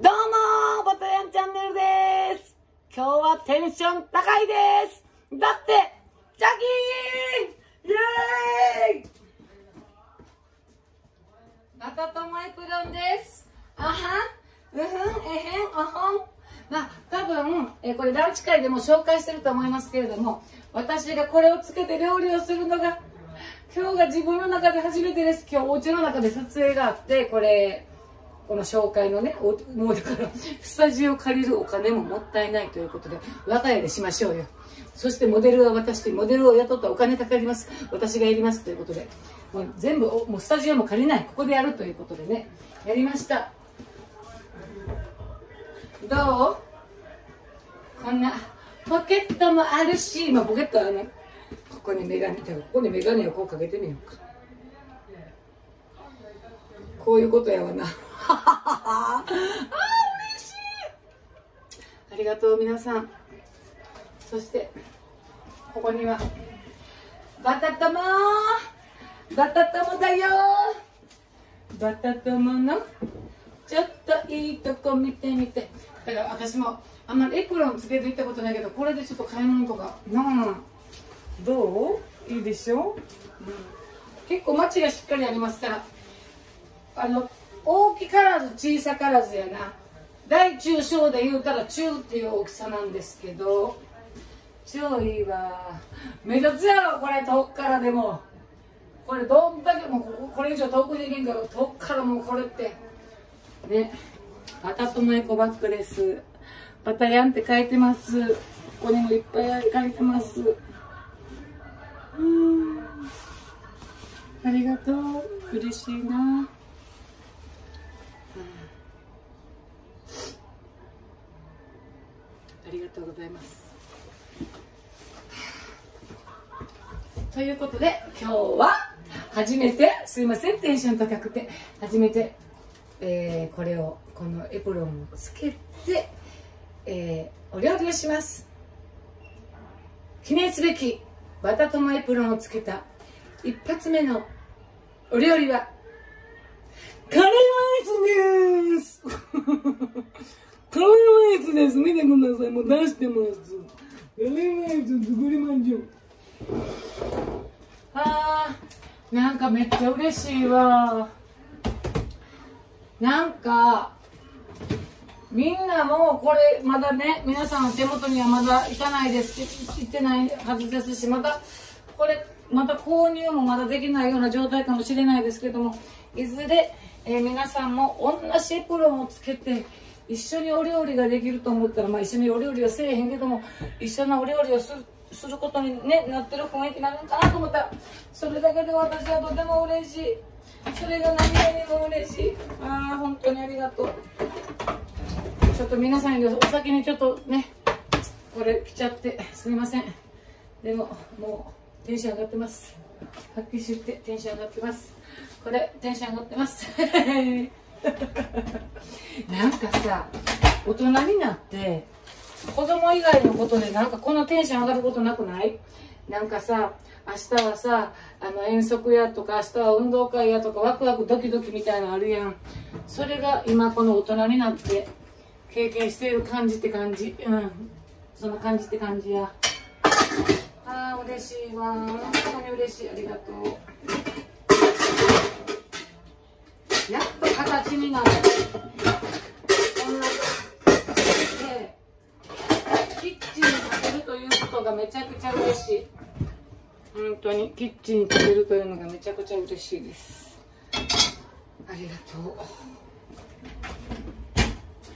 どうもバタヤンチャンネルです。今日はテンション高いです。だってジャキーイエーイ！バタとマイプロンです。あはん？うふん？えへん？あほん？まあ多分えこれランチ会でも紹介してると思いますけれども私がこれをつけて料理をするのが今日が自分の中で初めてです。今日お家の中で撮影があってこれこの紹介のねもうだからスタジオ借りるお金ももったいないということで我が家でしましょうよ。そしてモデルは私モデルを雇ったお金かかります。私がやりますということで。もう全部もうスタジオも借りない。ここでやるということでね。やりました。どう？こんなポケットもあるし、まあ、ポケットはねここにメガネここにメガネをこうかけてみようか。こういうことやわな。あ嬉しい。ありがとう皆さん。そしてここにはバタ友バタ友だよ。バタ友のちょっといいとこ見てみて。だから私もあんまりエプロンつけていったことないけどこれでちょっと買い物とかなあ。どう？いいでしょ、うん、結構街がしっかりありますからあの大きからず小さからずやな。大中小で言うたら中っていう大きさなんですけど超いいわ目立つやろ。これ遠くからでも。これどんだけもうこれ以上遠くできんから遠くからもうこれって。ね。バタトのエコバッグです。バタヤンって書いてます。ここにもいっぱい書いてます。うん。ありがとう。嬉しいな。ありがとうございます。ということで今日は初めてすいませんテンション高くて初めて、えー、これをこのエプロンをつけて、えー、お料理をします。記念すべきバタトマエプロンをつけた一発目のお料理はカレーライスです。カレーライスです。見てください。もう出してます。カレーライス作りましょう。あーなんかめっちゃ嬉しいわ。なんかみんなもこれまだね皆さんの手元にはまだいかないです。いってないはずですしまたこれまた購入もまだできないような状態かもしれないですけどもいずれ、えー、皆さんも同じエプロンをつけて一緒にお料理ができると思ったら、まあ、一緒にお料理はせえへんけども一緒なお料理をするすることに、ね、なってる雰囲気なるかなと思った。らそれだけで私はとても嬉しい。それが何よりも嬉しい。ああ本当にありがとう。ちょっと皆さんにお先にちょっとねこれ来ちゃってすいません。でももうテンション上がってます。発揮してテンション上がってます。これテンション上がってます。なんかさ大人になって子供以外のことでなんかこのテンション上がることなくない？なんかさ明日はさあの遠足やとか明日は運動会やとかワクワクドキドキみたいなのあるやん。それが今この大人になって経験している感じって感じ。うん。そんな感じって感じや。ああ嬉しいわ。本当に嬉しい。ありがとう。やっと形になるこんなでキッチンに立てるということがめちゃくちゃ嬉しい。本当にキッチンに立てるというのがめちゃくちゃ嬉しいです。ありがと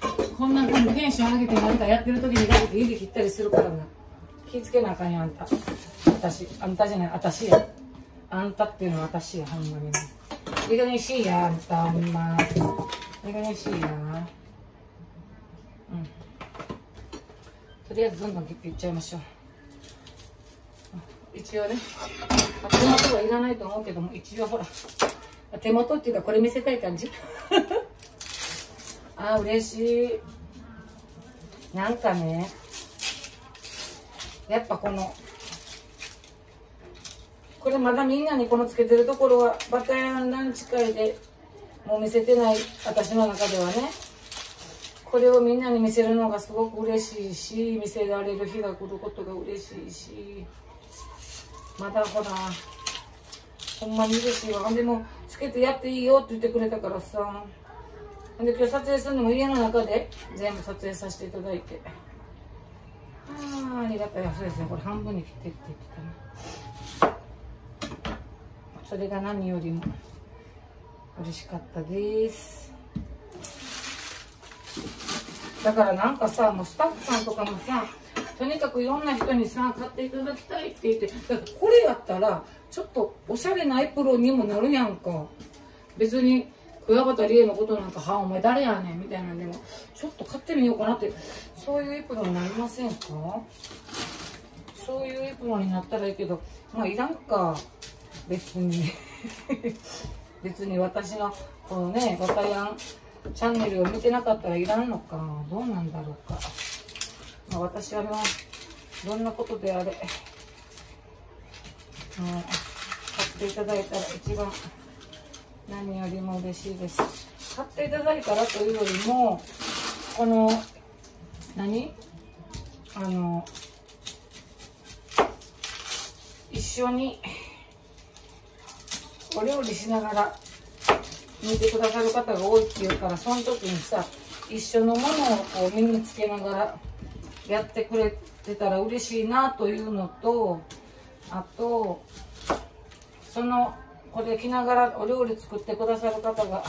う。こんなふうにテンション上げて何かやってる時にかけて指切ったりするからな。気ぃつけなあかんやあんた。私あんたじゃない私や。あんたっていうのは私やほんまに。いい加減しいやあんたほん。まいい加減しいやうん。とりあえずどんどん切っていっちゃいましょう。一応ね。手元はいらないと思うけども一応ほら。手元っていうかこれ見せたい感じ。あー嬉しい。なんかね。やっぱこのこれまだみんなにこのつけてるところはバタヤンランチ会でもう見せてない私の中ではね。これをみんなに見せるのがすごく嬉しいし見せられる日が来ることが嬉しいし。まだほらほんまに嬉しいわ。でもつけてやっていいよって言ってくれたからさ。で今日撮影するのも家の中で全部撮影させていただいて。ああありがたい。そうですね。これ半分に切ってって言って。それが何よりも嬉しかったです。だからなんかさもうスタッフさんとかもさとにかくいろんな人にさ買っていただきたいって言ってだからこれやったらちょっとおしゃれなエプロンにもなるやんか。別に桑畑理恵のことなんか、はあ、お前誰やねんみたいなんでも、ちょっと買ってみようかなって、そういうエプロンになりませんか？そういうエプロンになったらいいけど、まあ、いらんか、別に。別に私の、このね、バタヤンチャンネルを見てなかったらいらんのか、どうなんだろうか。まあ、私はもう、どんなことであれ、うん、買っていただいたら一番、何よりも嬉しいです買っていただいたらというよりもこの何？あの一緒にお料理しながら見てくださる方が多いっていうからその時にさ一緒のものをこう身につけながらやってくれてたら嬉しいなというのとあとそのこれ着ながらお料理作ってくださる方が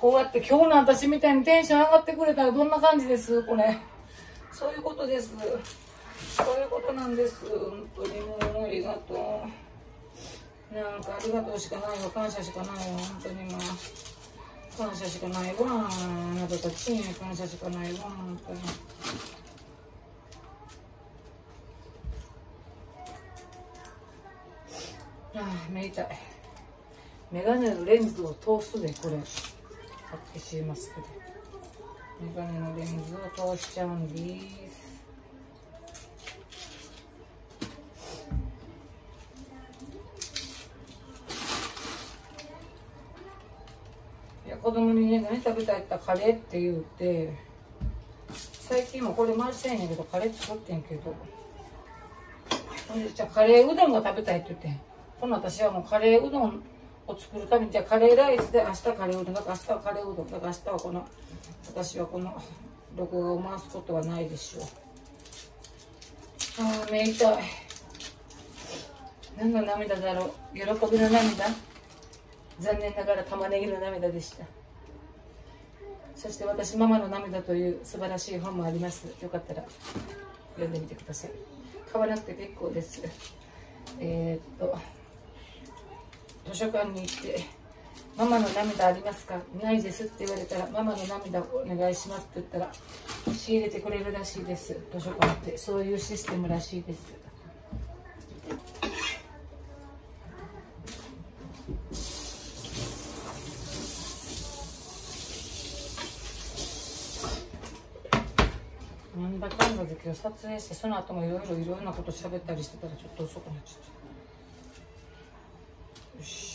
こうやって今日の私みたいにテンション上がってくれたらどんな感じです？これ。そういうことです。そういうことなんです。本当にもうありがとう。なんかありがとうしかないわ。感謝しかないわ。本当にまあ感謝しかないわ。あなたたちに感謝しかないわ。本当に。ああ目痛い。メガネのレンズを通すでこれ。発揮しますけど。メガネのレンズを通しちゃうんですいや子供にね何食べたいってカレーって言うて最近もこれ回したいんやけどカレー作ってんけど。ほんでじゃあカレーうどんが食べたいって言ってこの私はもうカレーうどんを作るためにじゃあカレーライスで明日カレーうどんだから明日はカレーうどんだから明日はこの私はこの録画を回すことはないでしょう。ああ目痛い。何の涙だろう。喜びの涙？残念ながら玉ねぎの涙でした。そして私ママの涙という素晴らしい本もあります。よかったら読んでみてください。買わなくて結構です。えー、っと図書館に行って「ママの涙ありますか?」「ないです」って言われたら「ママの涙お願いします」って言ったら仕入れてくれるらしいです。図書館って。そういうシステムらしいです。なんだかんだで今日撮影してその後もいろいろいろんなこと喋ったりしてたらちょっと遅くなっちゃったよし。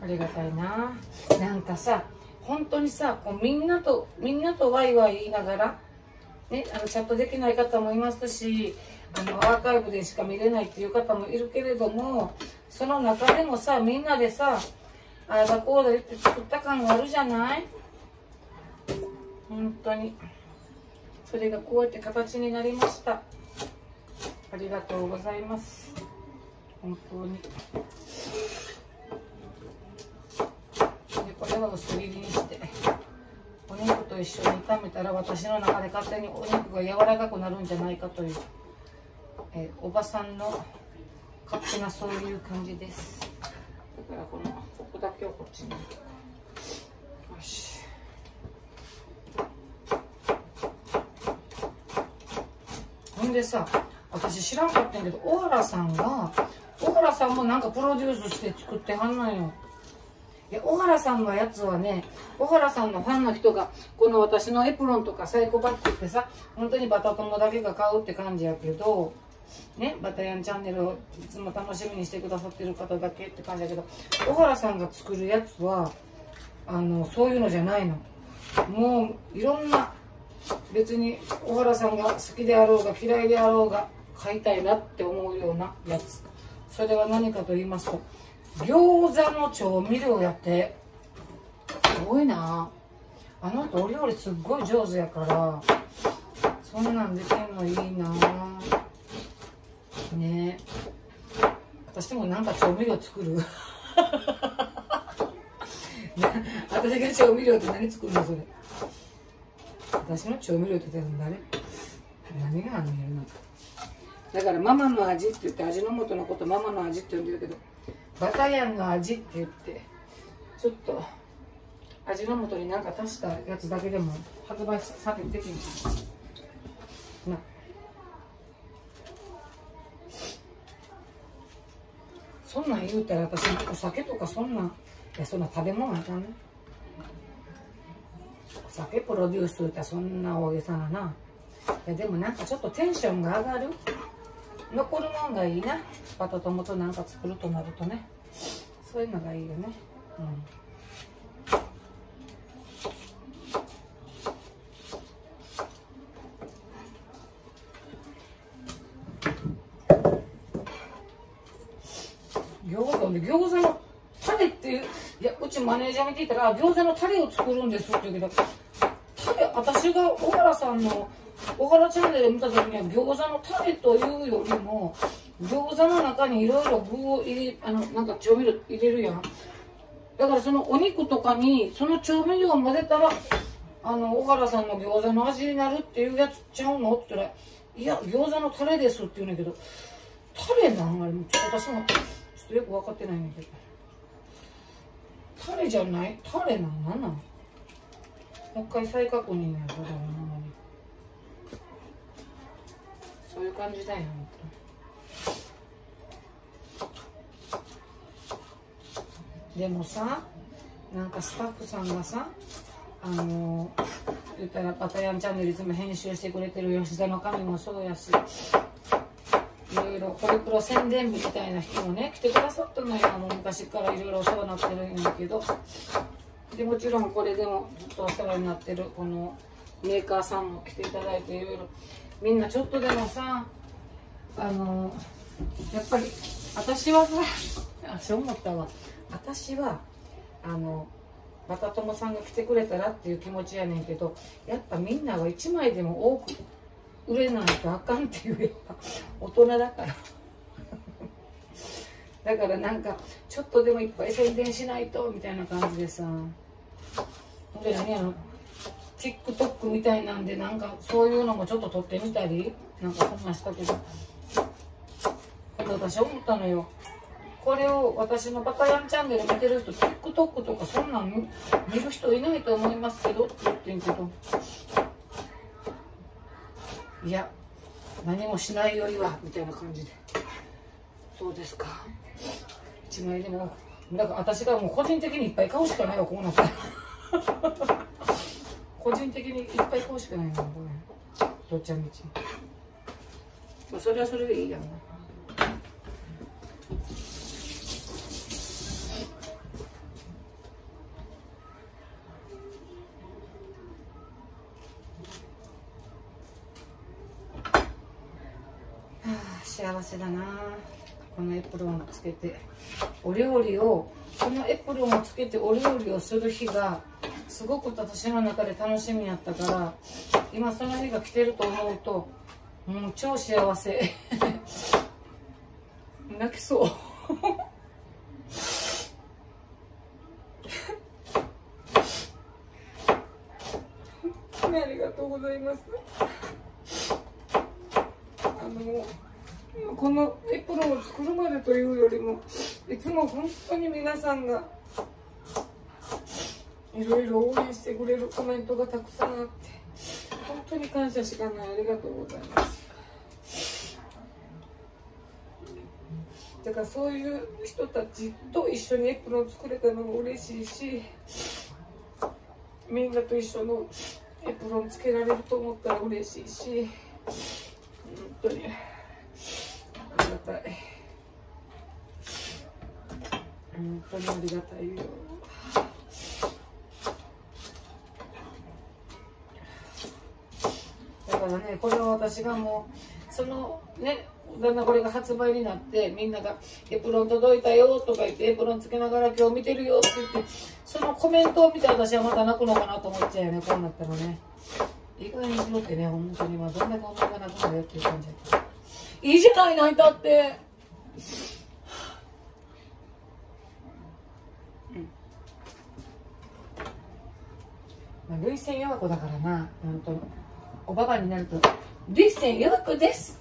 ありがたいななんかさ本当にさこうみんなとみんなとワイワイ言いながらねあのチャットできない方もいますしあのアーカイブでしか見れないっていう方もいるけれどもその中でもさみんなでさああだこうだ言って作った感があるじゃない？本当に。それがこうやって形になりました。ありがとうございます。本当に。で。これは薄切りにしてお肉と一緒に炒めたら私の中で勝手にお肉が柔らかくなるんじゃないかという、えー、おばさんの勝手なそういう感じです。だからこのここだけをこっちに。よし。ほんでさ私知らんかったんやけど小原さんが小原さんもなんかプロデュースして作ってはんのよ。で小原さんのやつはね小原さんのファンの人がこの私のエプロンとかサイコバッグってさ本当にバタ友だけが買うって感じやけどねバタヤンチャンネルをいつも楽しみにしてくださってる方だけって感じやけど小原さんが作るやつはあのそういうのじゃないの。もういろんな別に小原さんが好きであろうが嫌いであろうが買いたいなって思うようなやつ。それは何かと言いますと餃子の調味料やって。すごいな。あの人お料理すっごい上手やからそんなんできるのいいな。あね。私もなんか調味料作る？私が調味料って何作るの？それ。私の調味料って誰？何があんねんなだからママの味って言って味の素のことママの味って呼んでるけどバタヤンの味って言ってちょっと味の素に何か足したやつだけでも発売されてきんなそんなん言うたら私お酒とかそんなんいやそんな食べ物あかんね。お酒プロデュースってそんな大げさなな。いやでもなんかちょっとテンションが上がる。残るもんがいいな。パタ友となんか作るとなるとね。そういうのがいいよね。うん餃子で餃子のタレっていういやうちマネージャー見ていたら餃子のタレを作るんですって言うけどタレ私が小原さんの小原チャンネル見た時には餃子のタレというよりも餃子の中にいろいろ具を入れあのなんか調味料入れるやん。だからそのお肉とかにその調味料を混ぜたらあの小原さんの餃子の味になるっていうやつちゃうのって言ったら「いや餃子のタレです」って言うんだけどタレなん？あれちょっと私もちょっとよく分かってないんだけど。タレじゃない？タレなんなんなんもう一回再確認やからなそういう感じだよでもさなんかスタッフさんがさあの言ったら「パタヤンチャンネル」いつも編集してくれてる吉田の神もそうやしいろいろホリプロ宣伝部みたいな人もね来てくださったのよ。もう昔からいろいろお世話になってるんだけど。でもちろんこれでもずっとお世話になってるこのメーカーさんも来ていただいていろいろみんなちょっとでもさあのやっぱり私はさ 私思ったわ。私はあのバタ友さんが来てくれたらっていう気持ちやねんけどやっぱみんなは1枚でも多く売れないとあかんっていうやっぱ大人だから。だからなんかちょっとでもいっぱい宣伝しないとみたいな感じでさ。ほんで何やろ TikTok みたいなんでなんかそういうのもちょっと撮ってみたり。なんかそんなしたけど。私思ったのよ。これを私のバカヤンチャンネル見てる人 TikTok とかそんなん見る人いないと思いますけどって言ってんけど。いや何もしないよりはみたいな感じで。そうですか。一枚でもだから私がもう個人的にいっぱい買うしかないよこうなったら。個人的にいっぱい買うしかないよこれ どっちゃみちまあそれはそれでいいやんな。幸せだな。このエプロンをつけて。お料理をこのエプロンをつけてお料理をする日がすごく私の中で楽しみやったから今その日が来てると思うともう超幸せ。泣きそう。ありがとうございますあのこのエプロンを作るまでというよりもいつも本当に皆さんがいろいろ応援してくれるコメントがたくさんあって本当に感謝しかない。ありがとうございます。だからそういう人たちと一緒にエプロン作れたのも嬉しいしみんなと一緒のエプロンつけられると思ったら嬉しいし本当に。たい。本当にありがたいよ。だからねこれは私がもうそのねだんだんこれが発売になってみんなが「エプロン届いたよ」とか言って「エプロンつけながら今日見てるよ」って言ってそのコメントを見て私はまた泣くのかなと思っちゃうよね。こうなったらね。意外にしろってね本当に。まあどんだけ女が泣くんだよっていう感じやけどいいじゃない泣いたって。うん。まあ涙腺弱子だからな。本当におばばになると涙腺弱子です。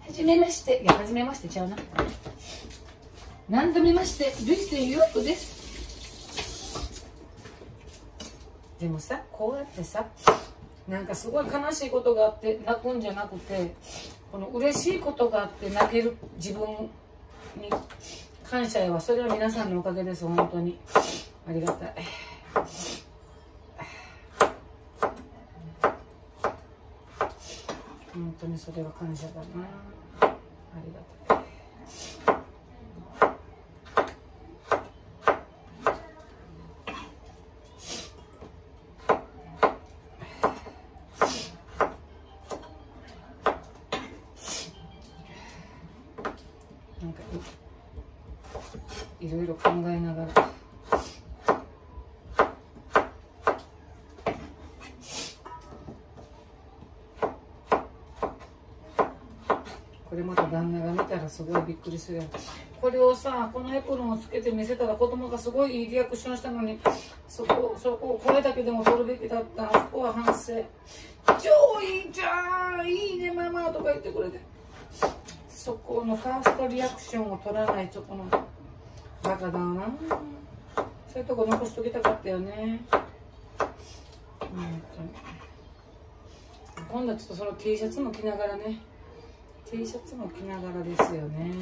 はじめまして。いやはじめましてちゃうな。何度見まして涙腺弱子です。でもさこうやってさなんかすごい悲しいことがあって泣くんじゃなくてこの嬉しいことがあって泣ける自分に感謝はそれは皆さんのおかげです本当に。ありがたい。本当にそれは感謝だな。ありがたい。これまた旦那が見たらすごいびっくりするやん。これをさこのエプロンをつけて見せたら子供がすごいいいリアクションしたのにそこそこを声だけでも取るべきだった。そこは反省超いいじゃんいいねママとか言ってくれて。そこのファーストリアクションを取らないとこのバカだな。そういうとこ残しときたかったよね。今度はちょっとその T シャツも着ながらね。T シャツも着ながらですよね。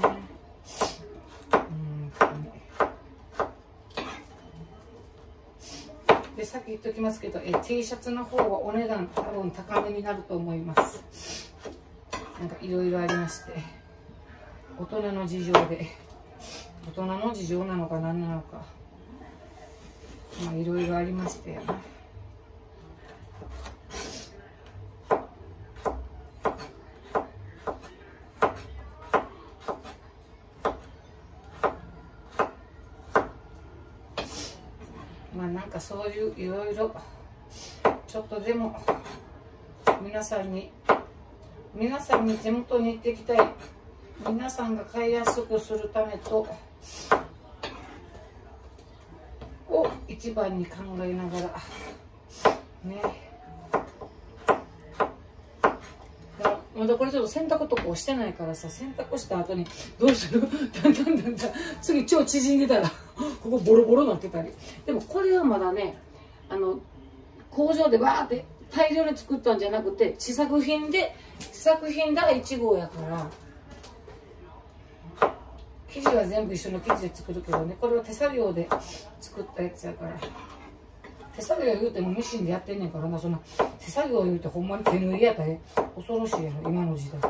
でさっき言っときますけどえ T シャツの方はお値段多分高めになると思います。なんかいろいろありまして大人の事情で。大人の事情なのか何なのか。まあいろいろありまして。やなまあなんかそういういろいろちょっとでも皆さんに皆さんに手元に行ってきたい。皆さんが買いやすくするためとを一番に考えながらね。まだこれちょっと洗濯とかをしてないからさ洗濯した後にどうする？だんだんだんだん次超縮んでたら。ここボロボロなってたり。でもこれはまだねあの工場でわーって大量に作ったんじゃなくて試作品で試作品第1号やから生地は全部一緒の生地で作るけどねこれは手作業で作ったやつやから。手作業言うてもミシンでやってんねんからなそんな。手作業言うてほんまに手縫いやったら恐ろしいやろ今の時代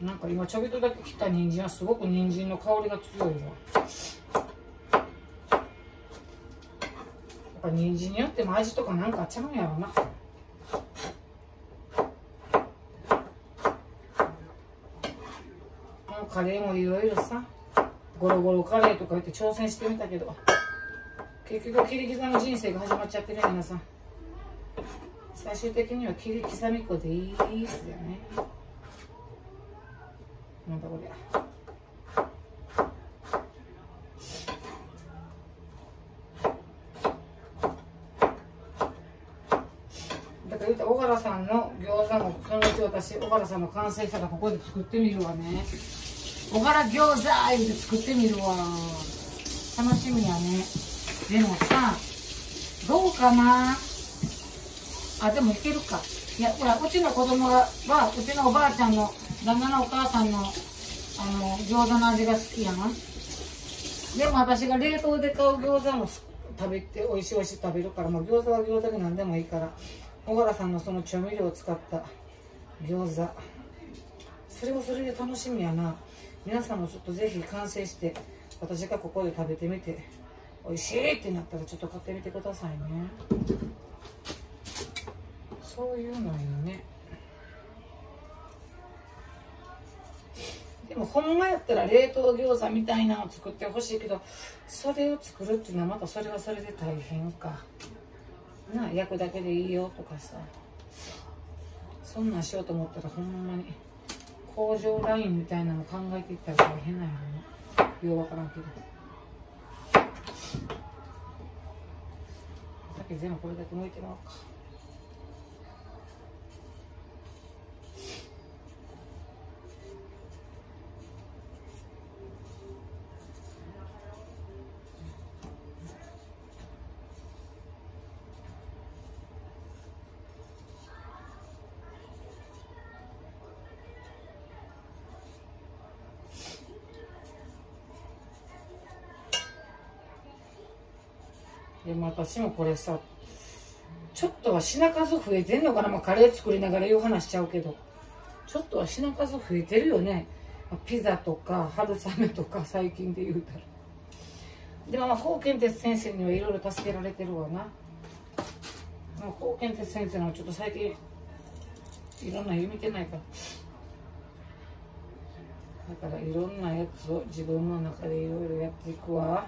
なんか今ちょびっとだけ切った人参はすごく人参の香りが強いわやっぱ人参によっても味とかなんかちゃうんやろな。このカレーもいろいろさゴロゴロカレーとか言って挑戦してみたけど結局切り刻み人生が始まっちゃってね皆さ。最終的には切り刻みっこでいいっすよね。なんだこりゃ。だから言うたら小原さんの餃子もそのうち私小原さんの完成したらここで作ってみるわね。小原餃子言うて作ってみるわ。楽しみやね。でもさどうかな？あでもいけるか。いやほらうちの子供がはうちのおばあちゃんの旦那のお母さんのあの餃子の味が好きやんでも私が冷凍で買う餃子も食べて美味しい美味しい食べるからもう餃子は餃子で何でもいいから小原さんのその調味料を使った餃子。それはそれで楽しみやな。皆さんもちょっとぜひ完成して私がここで食べてみて美味しいってなったらちょっと買ってみてくださいね。そういうのよね。でもほんまやったら冷凍餃子みたいなのを作ってほしいけどそれを作るっていうのはまたそれはそれで大変か。な焼くだけでいいよとかさ。そんなんしようと思ったらほんまに工場ラインみたいなの考えていったら大変なんやろな。ようわからんけど。さっき全部これだけ向いてもらおうかでも私もこれさちょっとは品数増えてんのかな、まあ、カレー作りながら言う話しちゃうけど。ちょっとは品数増えてるよね。ピザとか春雨とか最近で言うたら。でもまあ高健哲先生にはいろいろ助けられてるわな。高健哲先生のちょっと最近いろんな読みてないから。だからいろんなやつを自分の中でいろいろやっていくわ。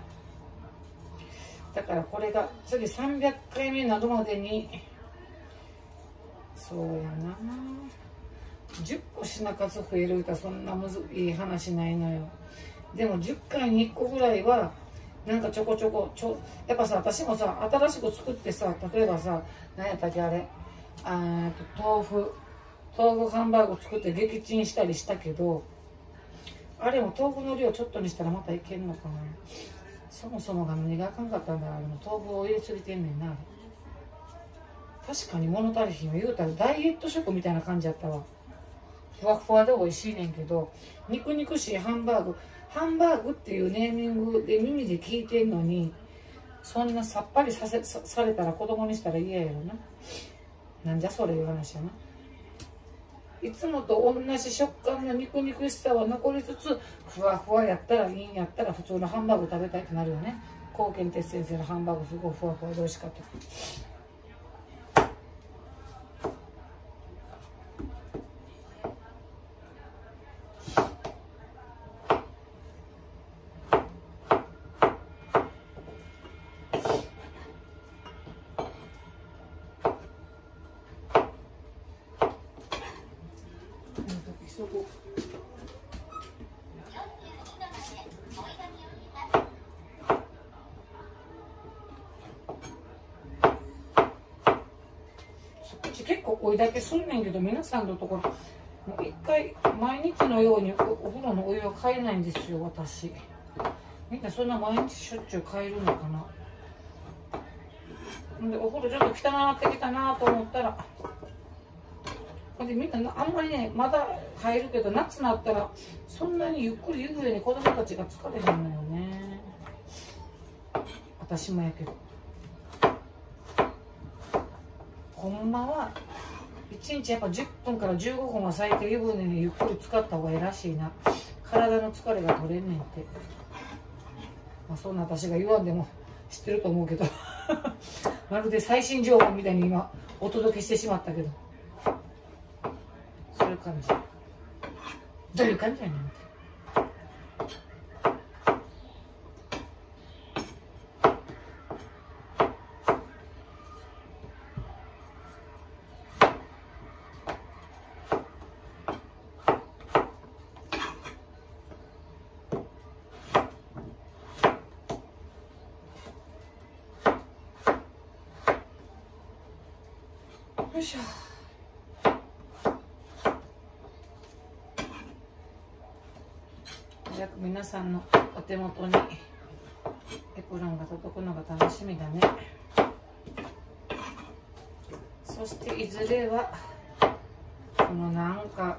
だからこれが次300回目になるまでにそうやな。10個品数増えるかそんなむずい話ないのよ。でも10回に1個ぐらいはなんかちょこちょこちょやっぱさ私もさ新しく作ってさ例えばさ何やったっけあれ。あと豆腐。豆腐ハンバーグ作って撃沈したりしたけどあれも豆腐の量ちょっとにしたらまたいけんのかな。そもそもが何があかんかったんだあれも豆腐を入れすぎてんねんな。確かに物足りひんは言うたらダイエット食みたいな感じやったわ。ふわふわで美味しいねんけど肉肉しいハンバーグ。ハンバーグっていうネーミングで耳で聞いてんのにそんなさっぱりさせされたら子供にしたら嫌やろな。なんじゃそれいう話やな。いつもと同じ食感の肉肉しさは残りつつふわふわやったらいいんやったら普通のハンバーグ食べたいってなるよね。貢献哲先生のハンバーグすごいふわふわで美味しかった結構お湯だけすんねんけど皆さんのところもう一回毎日のようにお風呂のお湯は変えないんですよ私。みんなそんな毎日しょっちゅう変えるのかな。でお風呂ちょっと汚なってきたなと思ったらでみんなあんまりねまだ入るけど夏になったらそんなにゆっくり湯船に子供たちが疲れへんのよね。私もやけど。ほんまは1日やっぱ10分から15分は最低湯船にゆっくり使った方がいいらしいな。体の疲れが取れんねんって。まあそんな私が言わんでも知ってると思うけど。まるで最新情報みたいに今お届けしてしまったけど。そういう感じどういう感じやねんいしょ。早く皆さんのお手元にエプロンが届くのが楽しみだね。そしていずれはこのなんか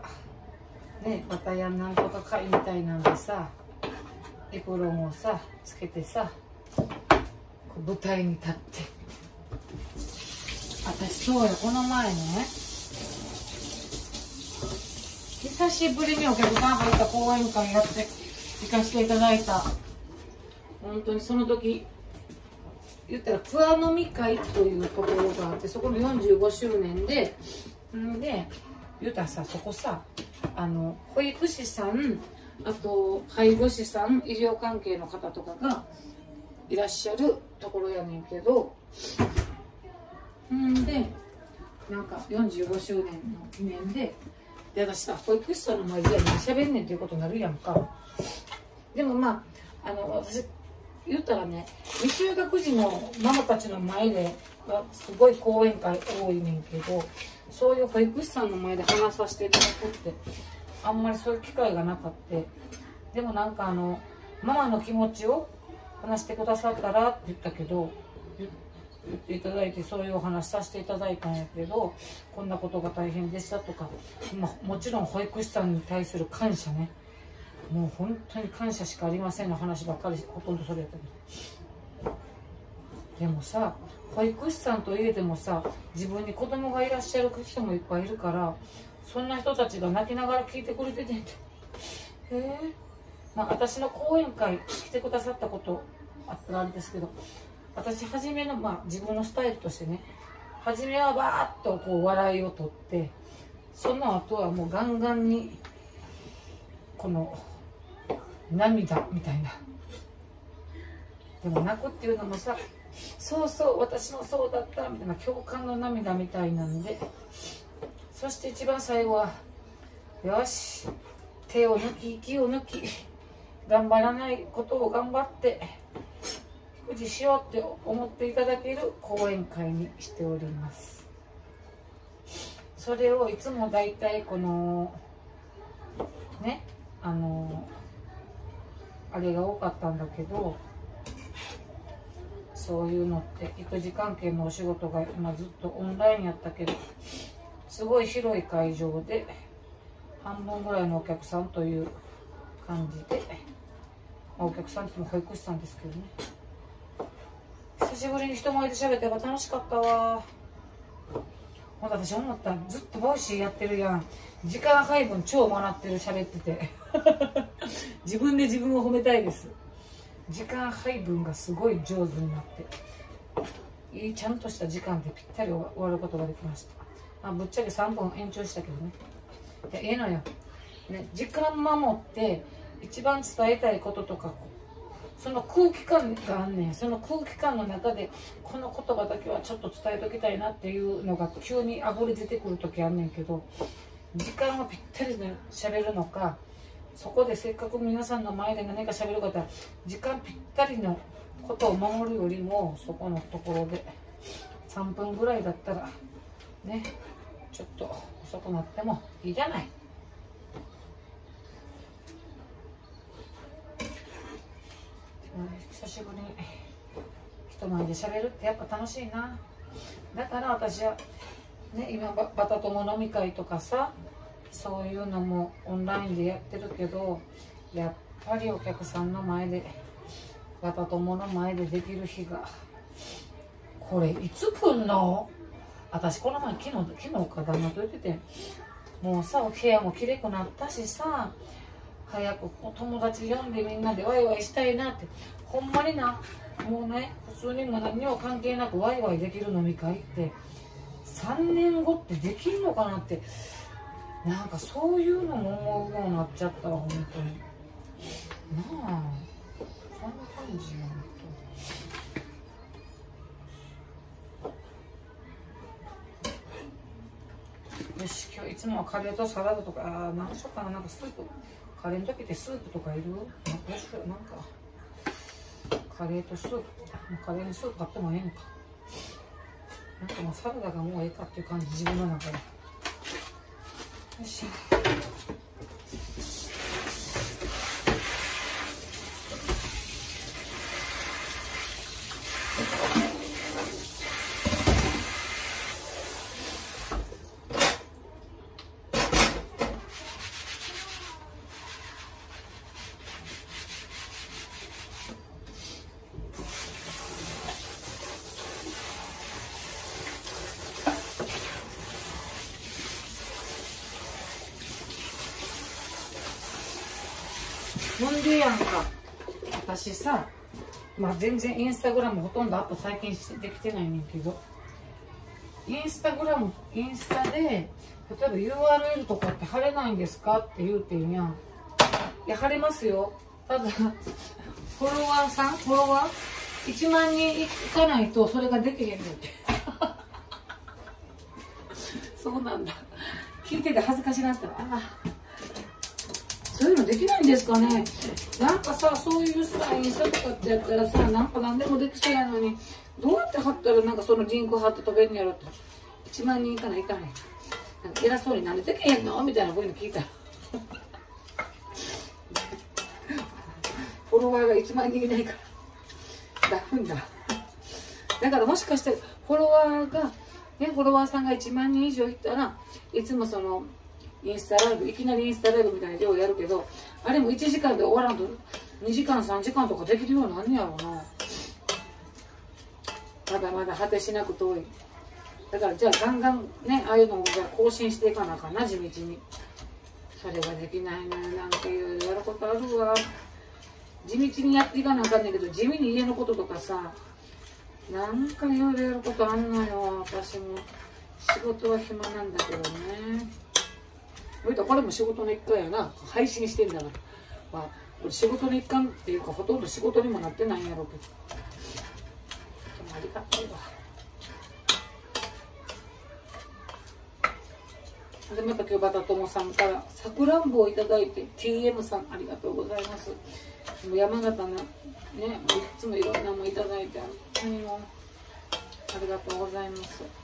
ねバタヤンなんとか会みたいなんでさエプロンをさつけてさ舞台に立って。私そうよ。この前ね久しぶりにお客さん入った講演会やって行かせていただいた。本当にその時言ったらプア飲み会というところがあってそこの45周年でんで言ったらさそこさあの保育士さんあと介護士さん医療関係の方とかがいらっしゃるところやねんけどん。でなんか45周年の記念でで私さ保育士さんの前で何喋んねんっていうことになるやんか。でもまああの私言ったらね未就学児のママたちの前ではすごい講演会多いねんけどそういう保育士さんの前で話させていただくってあんまりそういう機会がなかったでもなんかあのママの気持ちを話してくださったらって言ったけど言っていただいてそういうお話させていただいたんやけどこんなことが大変でしたとか、ま、もちろん保育士さんに対する感謝ね。もう本当に感謝しかありませんの話ばっかりほとんどそれやったけど。でもさ保育士さんといえでもさ自分に子供がいらっしゃる人もいっぱいいるからそんな人たちが泣きながら聞いてくれててんて。へえまあ、私の講演会来てくださったことあったらあれですけど私初めの、まあ、自分のスタイルとしてね初めはバーッとこう笑いをとってその後はもうガンガンにこの涙みたいな。でも泣くっていうのもさそうそう私もそうだったみたいな共感の涙みたいなんでそして一番最後はよし手を抜き息を抜き頑張らないことを頑張って育児しようって思っていただける講演会にしております。それをいつもだいたいこのねあのあれが多かったんだけどそういうのって育児関係のお仕事が今ずっとオンラインやったけどすごい広い会場で半分ぐらいのお客さんという感じで、お客さんっても保育士さんですけどね。久しぶりに人前で喋ってやっぱ楽しかったわ。ほんと私思った。ずっと Voicy やってるやん。時間配分超学ってる喋ってて。自分で自分を褒めたいです。時間配分がすごい上手になって。いいちゃんとした時間でぴったり終わることができました。あぶっちゃけ3本延長したけどね。いやええのよ、ね、時間守って一番伝えたいこととかその空気感があんねんその空気感の中でこの言葉だけはちょっと伝えときたいなっていうのが急にあふれ出てくる時あんねんけど時間はぴったりで喋るのかそこでせっかく皆さんの前で何か喋る方時間ぴったりのことを守るよりもそこのところで3分ぐらいだったらねちょっと遅くなってもいいじゃない。久しぶりに人前で喋るってやっぱ楽しいな。だから私はね今バタ友飲み会とかさそういうのもオンラインでやってるけどやっぱりお客さんの前でバタ友の前でできる日がこれいつ来んの？私この前昨日昨日か旦那と言っててもうさお部屋もきれくなったしさ早くお友達呼んでみんなでワイワイしたいなって。ほんまにな。もうね普通にも何にも関係なくワイワイできる飲み会って3年後ってできるのかなって。なんかそういうのも思うようになっちゃったわ本当に。なあ。そんな感じやよし今日いつもはカレーとサラダとかあ何しようかな。なんかスープ。カレーの時ってスープとかいる？どうしなんか。カレーとスープ。カレーにスープ買ってもええんか。なんかもうサラダがもうええかっていう感じ自分の中で。よいし。ょほんでやんか私さまあ全然インスタグラムほとんどアップ最近してできてないねんけど。インスタグラムインスタで例えば URL とかって貼れないんですかって言うてんや。んいや貼れますよ。ただフォロワーさんフォロワー1万人いかないとそれができへんねんって。そうなんだ。聞いてて恥ずかしなったらああそういうのできないんですかね。なんかさそういうさインスタとかってやったらさなんか何でもできそうやのにどうやって貼ったらなんかそのリンク貼って飛べんやろって。1万人いかないいかないなんか偉そうになんでできへんの？みたいなこういうの聞いたら。フォロワーが1万人いないから。ダメんだ。だからもしかしてフォロワーがねフォロワーさんが1万人以上いったらいつもそのインスタライブいきなりインスタライブみたいな量やるけどあれも1時間で終わらんと2時間3時間とかできるようになんねやろうな。まだまだ果てしなく遠い。だからじゃあガンガンねああいうのをじゃあ更新していかなあかんな地道に。それができないのよなんかいろいろやることあるわ。地道にやっていかなあかんねんけど地味に家のこととかさなんかいろいろやることあんのよ私も。仕事は暇なんだけどね。これも仕事の一環やな。配信してんだから、まあ、これ仕事の一環っていうかほとんど仕事にもなってないんやろうけど。でもありがたいわでまた今日バタ友さんからさくらんぼをいただいて TM さんありがとうございます。もう山形のねいつもいろんなもいただいて本当にもありがとうございます。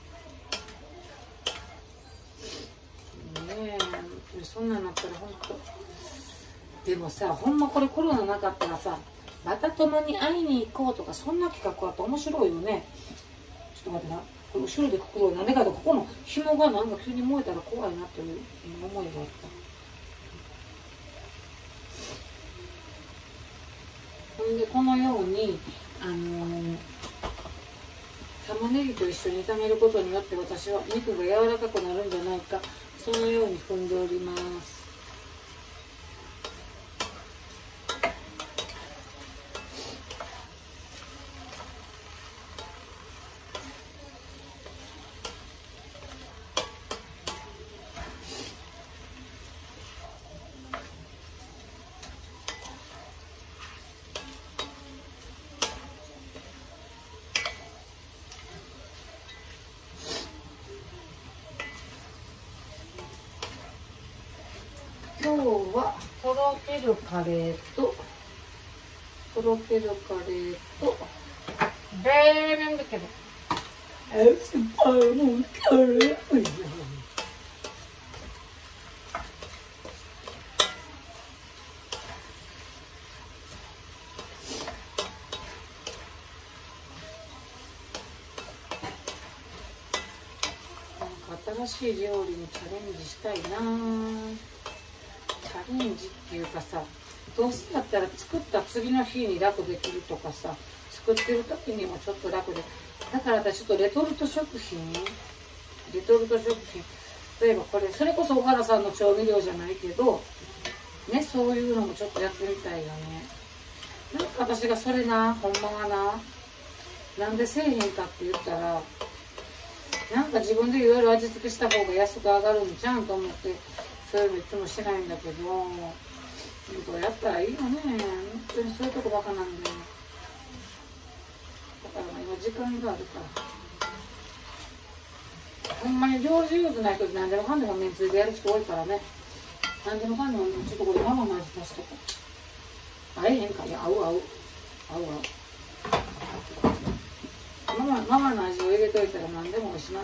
ね。そんなんなったら本当。でもさほんまこれコロナなかったらさまた共に会いに行こうとかそんな企画あって面白いよね。ちょっと待ってな。これ後ろでくくろうなんでかとここの紐がなんか急に燃えたら怖いなっていう思いがあった。ほんでこのようにあのー、玉ねぎと一緒に炒めることによって私は肉が柔らかくなるんじゃないか。そのように踏んでおります今日はとろけるカレーととろけるカレーとベーメンだけどエスパーのカレー新しい料理にチャレンジしたいなチャレンジっていうかさどうせだったら作った次の日に楽できるとかさ作ってる時にもちょっと楽でだから私ちょっとレトルト食品レトルト食品例えばこれそれこそ小原さんの調味料じゃないけどねそういうのもちょっとやってみたいよね。なんか私がそれなほんまはななんでせえへんかって言ったらなんか自分でいろいろ味付けした方が安く上がるんじゃんと思ってそういうのいつもしないんだけど本当やったらいいよね。本当にそういうとこばかなんで。だから今時間があるから。ほんまに料理上手な人って何でもかんでもめんつゆでやる人多いからね。何でもかんでもちょっとこれママの味足しとこ。う会えへんかいや合う合う。合う合う。ママママの味を入れといたら何でも美味しいな。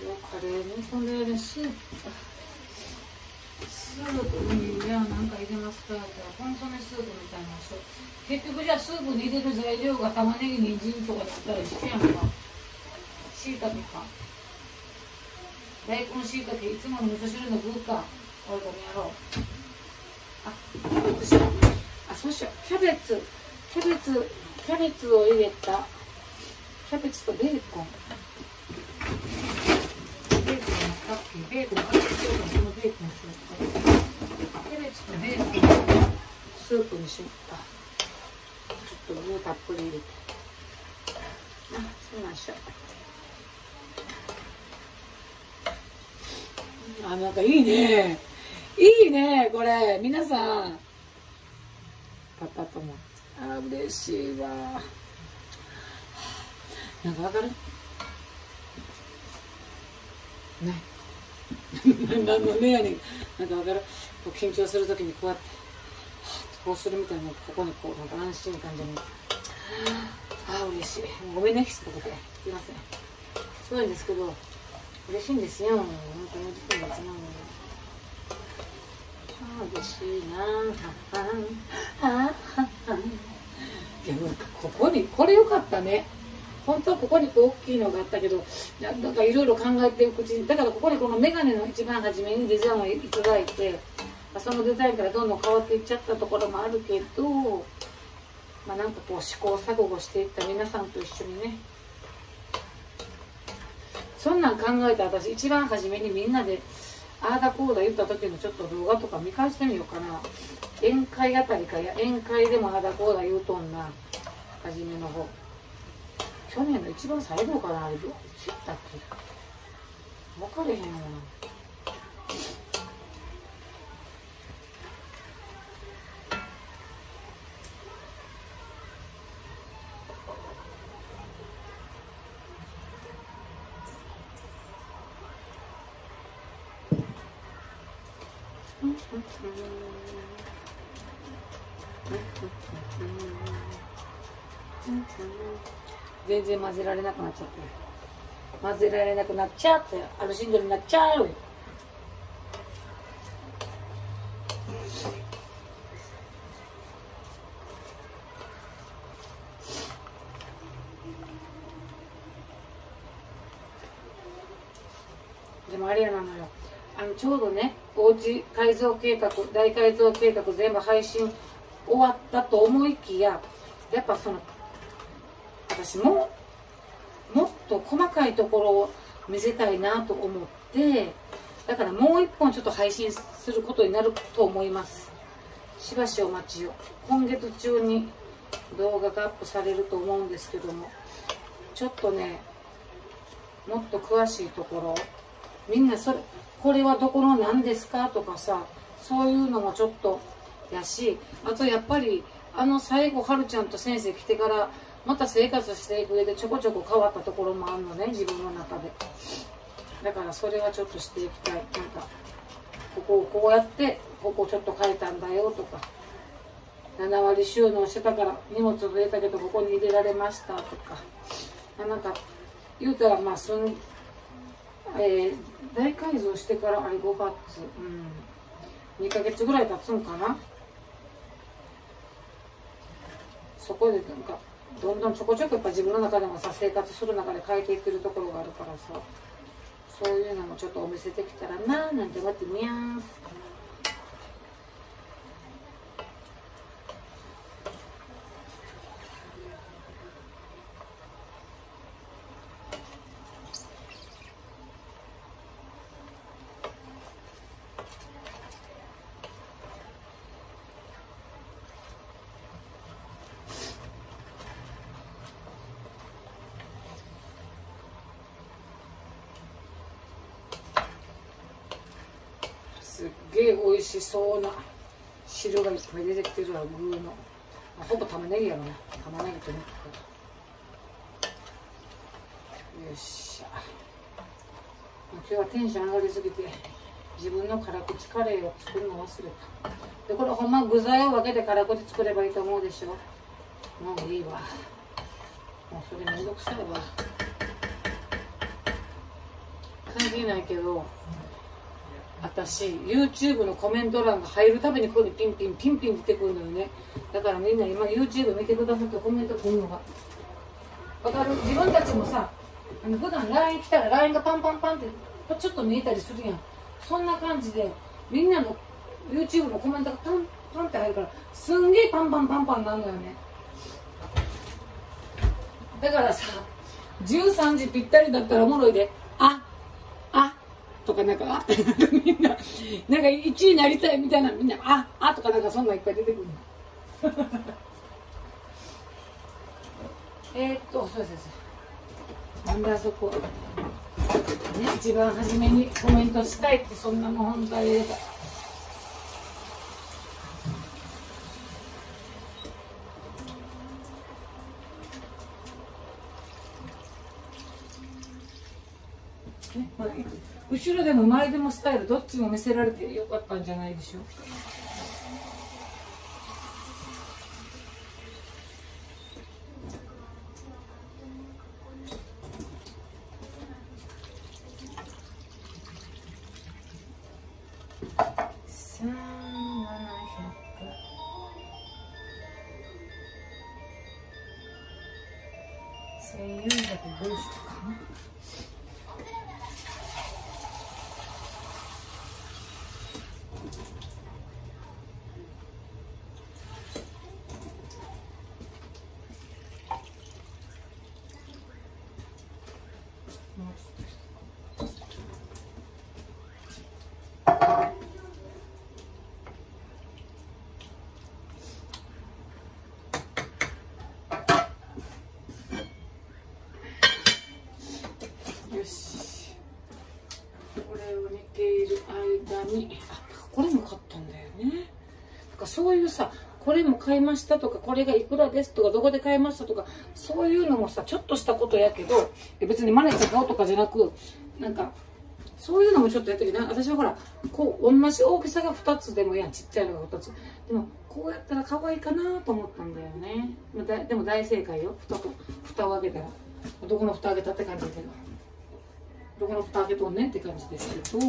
カレー煮込んでるスープスープにねなんか入れますか？ってコンソメスープみたいな結局じゃあスープに入れる材料が玉ねぎ人参とかだったら一緒やんか。しいたけか。大根しいたけいつもの味噌汁の具かこれとやろうあキャベツしよう。あそうしよう。キャベツ。キャベツキャベツを入れた。キャベツとベーコン。ベーコン買ってきようかそのベーコンにしようかキャベツとベーコンスープにしようかちょっと具をたっぷり入れてあそうなんしようあなんかい。い。ねい。い。ねこれ皆さんパパともあ嬉しい。わなんかわかるね 何のねやねんなんかわかるこう緊張するときにこうやってこうするみたいなここにこうなんか安心感じにああ嬉しいごめんねしつこくてすいませんすごいんですけど嬉しいんですよ本当に嬉しいんですよあ嬉しいなははははいやなんかここにこれよかったね本当はここに大きいのがあったけどなんかいろいろ考えていくうちにだからここにこの眼鏡の一番初めにデザインをいただいてそのデザインからどんどん変わっていっちゃったところもあるけどまあなんかこう試行錯誤していった皆さんと一緒にね。そんなん考えた私一番初めにみんなでああだこうだ言った時のちょっと動画とか見返してみようかな。宴会あたりかや宴会でもああだこうだ言うとんな初めの方。去年の一番最後かなあれどうやったっけ分かれへんわ全然混ぜられなくなっちゃって。混ぜられなくなっちゃってアルシンドになっちゃう。でもあれやなのよ。あのちょうどねおうち改造計画大改造計画全部配信終わったと思いきややっぱその私ももっと細かいところを見せたいなと思ってだからもう一本ちょっと配信することになると思います。しばしお待ちを。今月中に動画がアップされると思うんですけども。ちょっとねもっと詳しいところ。みんなそれこれはどこの何ですかとかさそういうのもちょっとやしあとやっぱりあの最後はるちゃんと先生来てからまた生活していく上でちょこちょこ変わったところもあるのね自分の中で。だからそれはちょっとしていきたい。なんかここをこうやってここちょっと変えたんだよとか。7割収納してたから荷物増えたけどここに入れられましたとか。なんか言うたらまあすん、えー、大改造してからあれ5月うん2ヶ月ぐらい経つんかな。そこでなんかどんどんちょこちょこやっぱ自分の中でもさ生活する中で変えていってるところがあるからさそういうのもちょっとお見せできたらななんて思ってみやーす。すっげえ美味しそうな汁がいっぱい出てきてるわ具の。あほぼ玉ねぎやろね玉ねぎと肉かよっしゃ。今日はテンション上がりすぎて自分の辛口カレーを作るの忘れた。でこれほんま具材を分けて辛口作ればいいと思うでしょ？もういいわ。もうそれめんどくさいわ。関係ないけど私 YouTube のコメント欄が入るたびにこういうピンピンピンピン出てくるのよね。だからみんな今 YouTube 見てくださってコメント来るのが。わかる？自分たちもさあの普段 LINE 来たら LINE がパンパンパンってちょっと見えたりするやん。そんな感じでみんなの YouTube のコメントがパンパンって入るからすんげえパンパンパンパンなんだよね。だからさ13時ぴったりだったらおもろいで。とかなんかあみんななんか1位になりたいみたいなみんなああとかなんかそんないっぱい出てくるえ、っとそうですなんであそこね。一番初めにコメントしたいってそんなもん本当あれだか。らね。まあ、後ろでも前でもスタイルどっちも見せられてよかったんじゃないでしょう？間にあこれも買ったんだよね。なんかそういうさこれも買いましたとかこれがいくらですとかどこで買いましたとかそういうのもさちょっとしたことやけど別にマネて買おうとかじゃなくなんかそういうのもちょっとやってるけど私はほらこう同じ大きさが2つでもいいやん。ちっちゃいのが2つ。でもこうやったら可愛いかなと思ったんだよね。でも大正解よ。蓋と蓋を開けたら。どこの蓋開けたって感じだけど。どこの蓋開けとんねって感じですけど。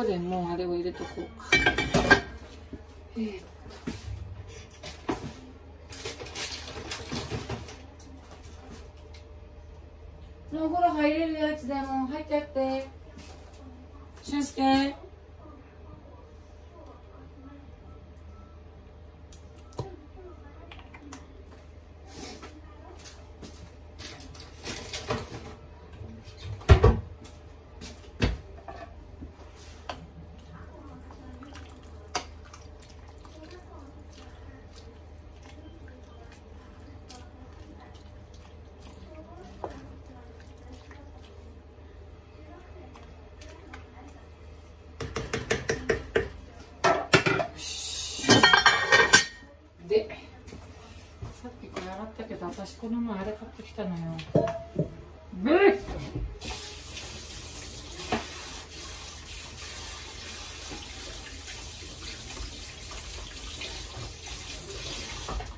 ここでもうあれを入れとこう。かえ。ー、お風呂入れるやつでも入ってやって。俊介でさっきこれ洗ったけど私この前あれ買ってきたのよ。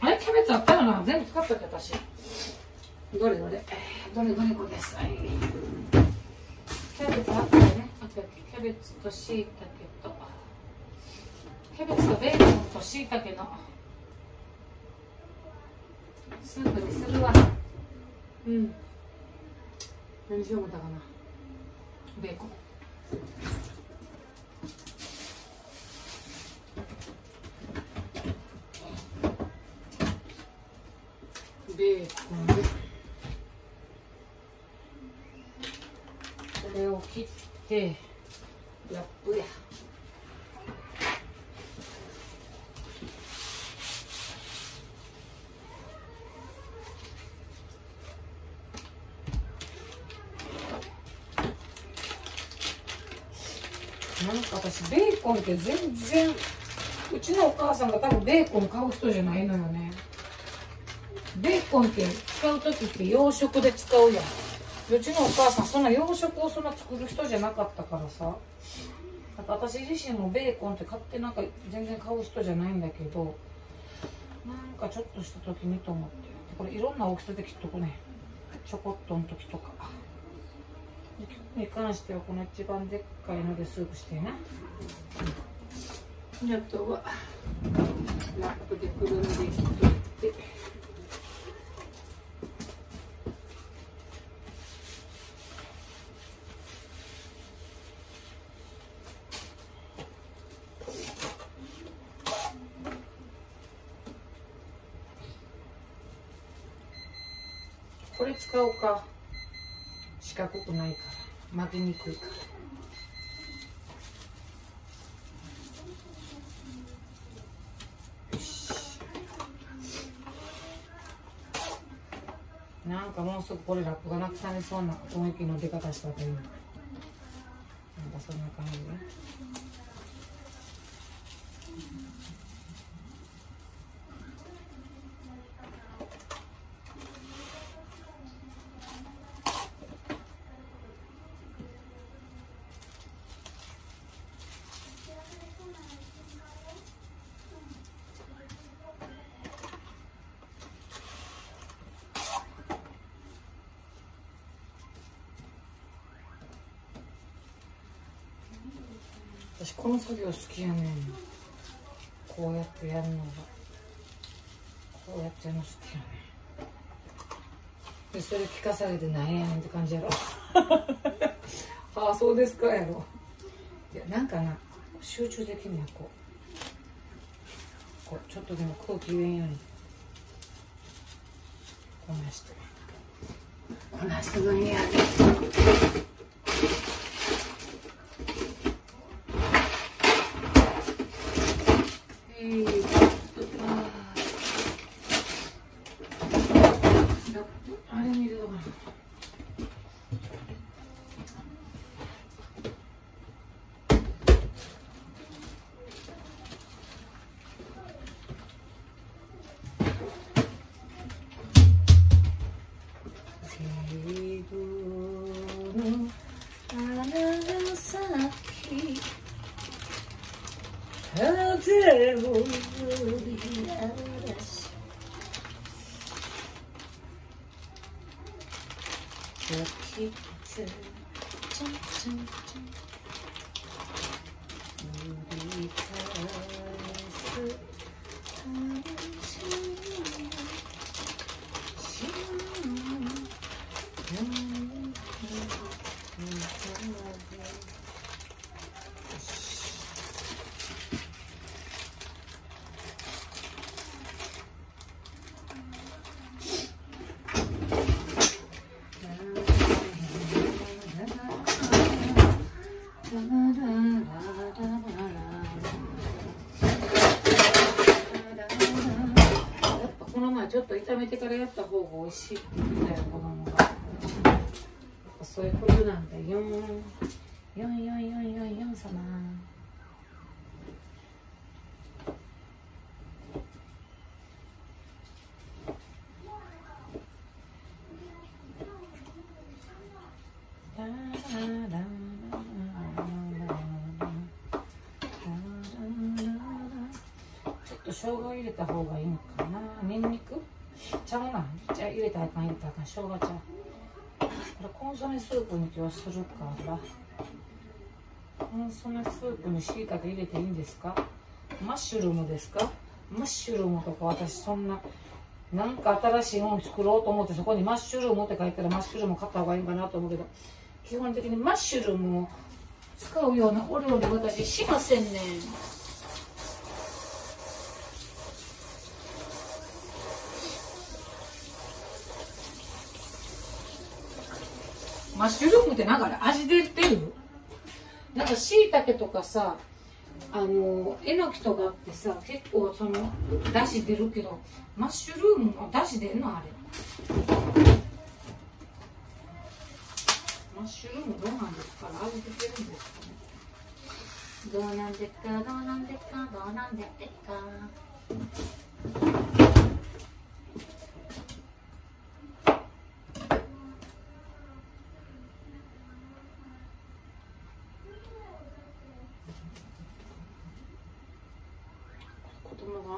あれキャベツあったよな？全部使ったっけ私。どれどれ？どれどれこれさい。キャベツあったよね。あったっけ？キャベツとしいたけと。キャベツとベーコンとしいたけの。スープにするわうん。何しよう思ったかな。ベーコン。ベーコンで。これを切ってラップやなんか私て全然うちのお母さんが多分ベーコン買う人じゃないのよね。ベーコンって使う時って洋食で使うやん。うちのお母さんそんな洋食をそんな作る人じゃなかったからさ。私自身もベーコンって買ってなんか全然買う人じゃないんだけどなんかちょっとした時にと思って。これいろんな大きさで切っとくね。ちょこっとの時とか。に関してはこの一番でっかいのでスープしてな、うん、あとはラップでくるんで切っといて。これ使おうか。四角くないから巻きにくい。なんかもうすぐこれラップがなくされそうな雰囲気の出方したというなんかそんな感じで、私この作業好きやねん。こうやってやるのが。こうやってやるの好きやねん。でそれ聞かされてなんやねんって感じやろ。ああそうですかやろ。いやなんかな集中できんねんこうこうちょっとでも空気入れんようにこなしてこなしてる。んやチャキツチャチャチャめてからやった方が美味しいって言ってたよ子供がそういうことなんだよ4 4 4 4 4様ちょっと生姜を入れた方がいいのかなニンニクちゃうな。じゃあ入れたらあかん入れたらあかん。生姜ちゃう。これコンソメスープに今日するか。らコンソメスープにしいたけ入れていいんですか？マッシュルームですか？マッシュルームとか私そんななんか新しいもの作ろうと思ってそこにマッシュルームって書いたらマッシュルーム買った方がいいかなと思うけど。基本的にマッシュルームを使うようなお料理私しませんねん。マッシュルームってなんか味出てる？なんかしいたけとかさあのえのきとかってさ結構そのだし出るけどマッシュルームのだし出んのあれ？マッシュルームどうなんですか？味出てるんですかね？どうなんでっか？どうなんでっか？どうなんでっか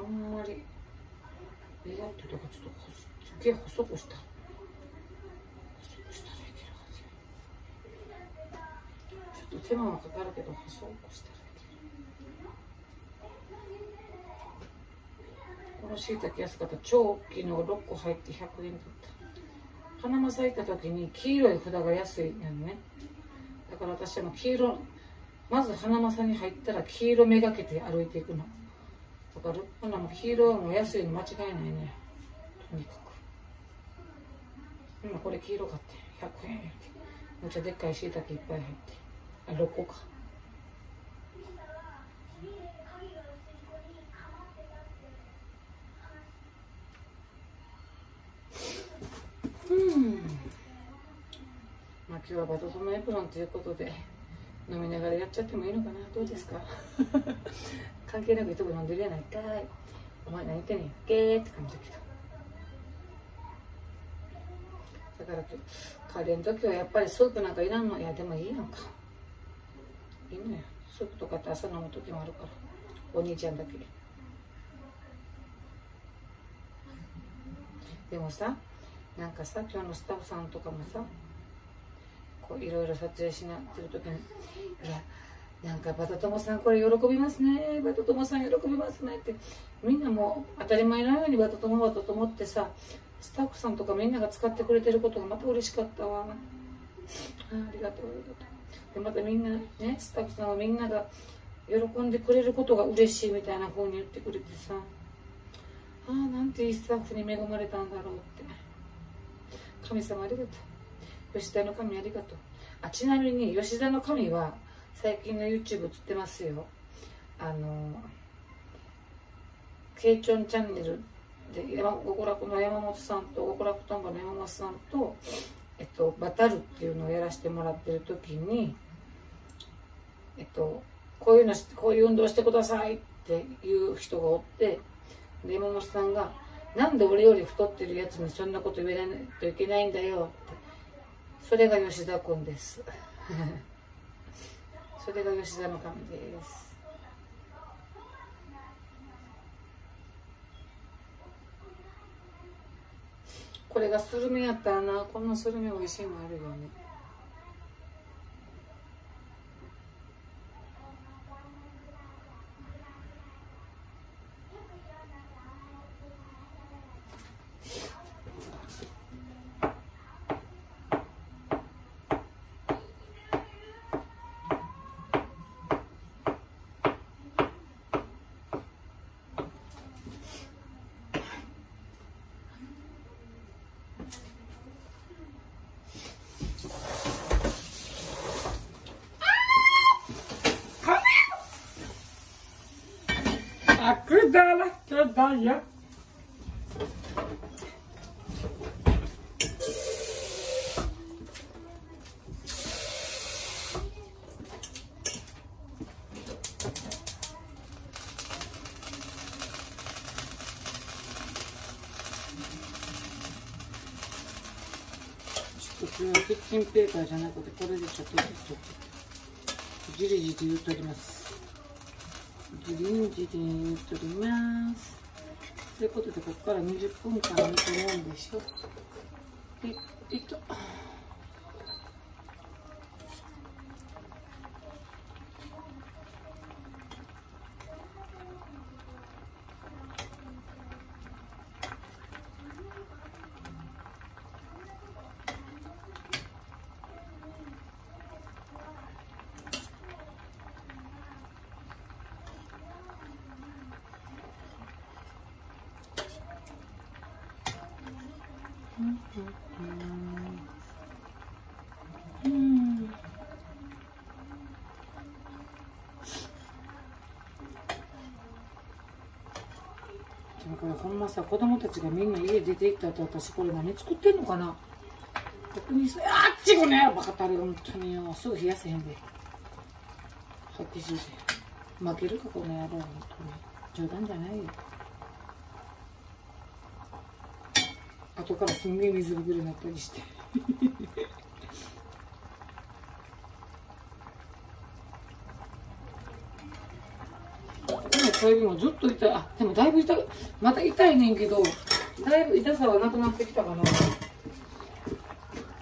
んまりえやってとかちょっとすげえ細くした細くしたらいけるはずちょっと手間はかかるけど細くしたらいけるこのしいたけ安かった超大きいのが6個入って100円だった。花間咲いた時に黄色い札が安いのね。だから私は黄色まず花正に入ったら黄色めがけて歩いていくの。だからほなも黄色も安いの間違いないね。とにかく。今これ黄色買って。100円やって。めっちゃでっかいしいたけいっぱい入って。あ6個か。うん。まあ今日はバトソンのエプロンということで飲みながらやっちゃってもいいのかな。どうですか？関係なくいつも飲んでるやないかい。お前何言ってんねん。けーって感じだけど。だからカレーの時はやっぱりスープなんかいらんの。いやでもいいのか。いいのよ。スープとかって朝飲む時もあるから。お兄ちゃんだけ。でもさなんかさ今日のスタッフさんとかもさこういろいろ撮影しなってる時に「いやなんかバタトモさんこれ喜びますねバタトモさん喜びますね」ってみんなもう当たり前のようにバタトモバタトモってさスタッフさんとかみんなが使ってくれてることがまた嬉しかったわ。ありがとうありがとう。でまたみんなねスタッフさんはみんなが喜んでくれることが嬉しいみたいな風に言ってくれてさああなんていいスタッフに恵まれたんだろうって。神様ありがとう。吉田の神ありがとう。あちなみに吉田の神は最近の YouTube 映ってますよ。あのケイチョンチャンネルで山極楽の山本さんと極楽トンボの山本さんと、えっと、バタルっていうのをやらせてもらってる時にえっとこういうのこういう運動してくださいっていう人がおってで山本さんが「なんで俺より太ってるやつにそんなこと言わないといけないんだよ」ってそれが吉田君です。それが吉田の神です。これがスルメやったらなこんなスルメ美味しいのあるよね。悪だらけだよ。これはキッチンペーパーじゃなくてこれでちょっとちょっとじりじり言うとりますじりんじりん言うとります。ということでここから20分間煮込むんでしょ。でえっとうんでもこれほんまさ子供たちがみんな家出て行った後私これ何作ってんのかな？逆にさあっちごねバカたれ本当によ。すぐ冷やせへんで。80で負けるかこの野郎本当に。冗談じゃないよ。後からすんげえ水ぶくれになったりしてでもこ小指もずっと痛い。あでもだいぶ痛い。また痛いねんけどだいぶ痛さはなくなってきたかな。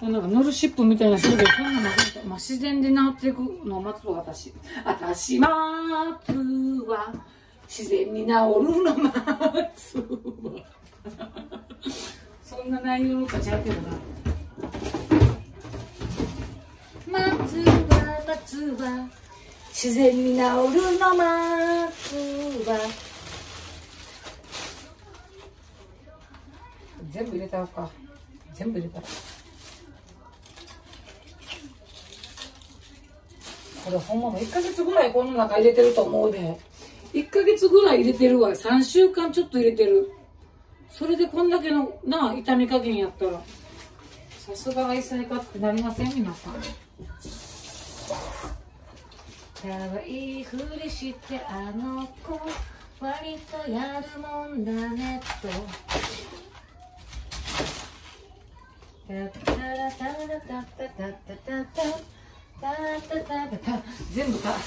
なんかノルシップみたいなするけどそんなのまあ、自然で治っていくのを待つわ私。私待つは自然に治るの待つわそんな内容の歌ちゃうけどな。待つは待つは。自然に治るの待つは全部入れたろか。全部入れたこれほんまも1ヶ月ぐらいこの中入れてると思うで。1ヶ月ぐらい入れてるわ。3週間ちょっと入れてる。それでこんだけのな痛み加減やったら。さすが愛妻家ってなりません皆さん。可愛いふりしてあの子割とやるもんだねと。タッタラタラタッタタッタタッタタタタタタ全部かタタ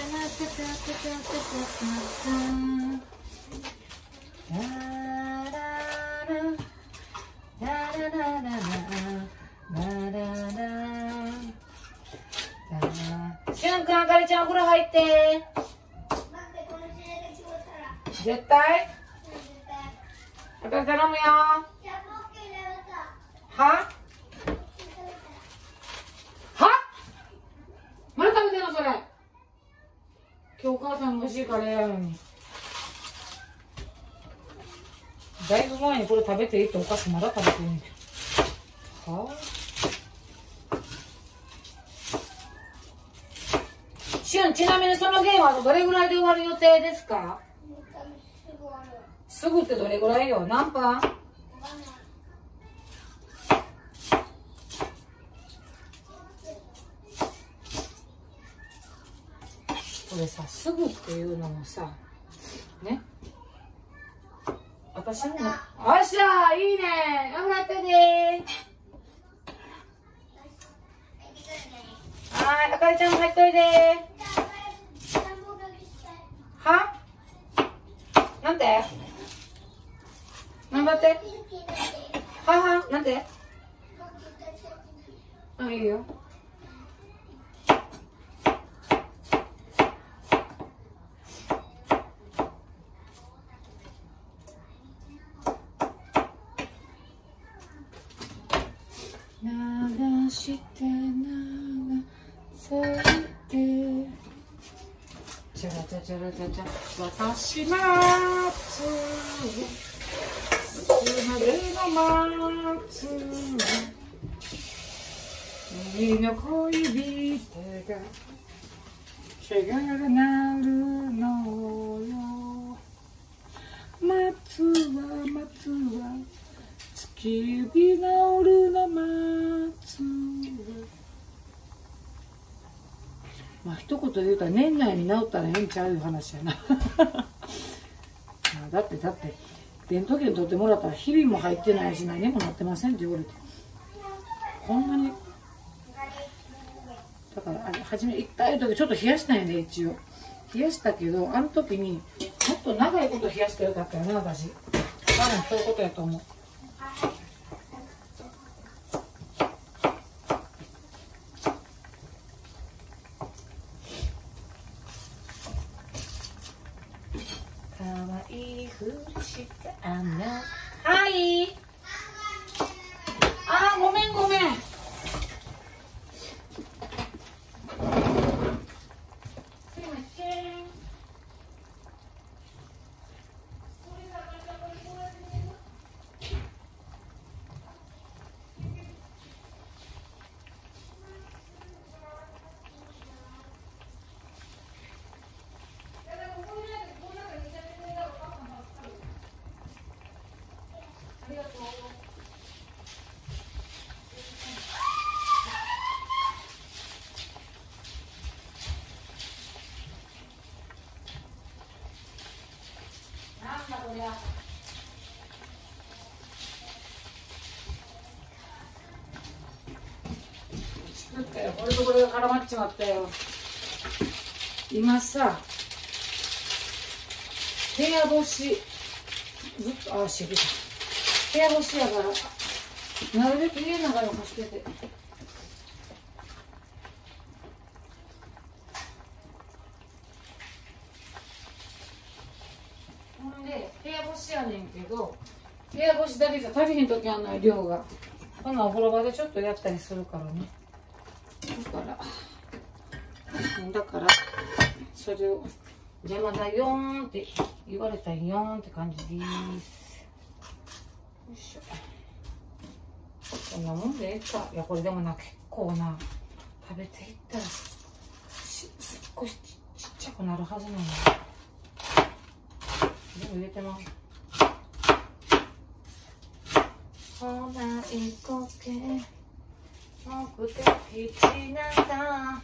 タタタタタタタラララララララララしゅんくんあかりちゃんお風呂入って。絶対？あかり頼むよ。は？は？まだ食べてんのそれ。今日お母さん美味しいカレーやのに。だいぶ前にこれ食べていいってお菓子まだ食べてるんだは？あしゅんちなみにそのゲームはどれぐらいで終わる予定ですか？すぐってどれぐらいよ？何分これさすぐっていうのもさね？私もおっしゃいいね！頑張ってね。はいあかりちゃんも入っといでは？なんて？頑張って？はは？なんて？あいいよ流して流されてチャラチャチャラチャチャ私待ついつまでも待つ右の恋人が怪我がなるのよ。待つわ待つわ月指治るの待つまあ一言で言うたら年内に治ったらええんちゃういう話やな。だってだってレントゲン取ってもらったら日々も入ってないし何もなってませんって言われて。こんなにだからあれ初め行ったい時ちょっと冷やしたんやで一応。冷やしたけどあの時にもっと長いこと冷やしてよかったよな私。多分そういうことやと思う。it. Hi. 作ったよこれとこれが絡まっちまったよ。今さ部屋干しずっとあしびた部屋干しやからなるべく家の中で干してて。ほんで部屋干しやねんけど部屋干しだけじゃ足りへん時あんのよ量が。ほなお風呂場でちょっとやったりするからねだからだからそれを邪魔だよ。ーんって言われたよ。ーんって感じですよ。いしょこんなもんでええかいやこれでもな結構な食べていったらし少しちちっちゃくなるはずなの全部入れてますほないこけ目的地なんだ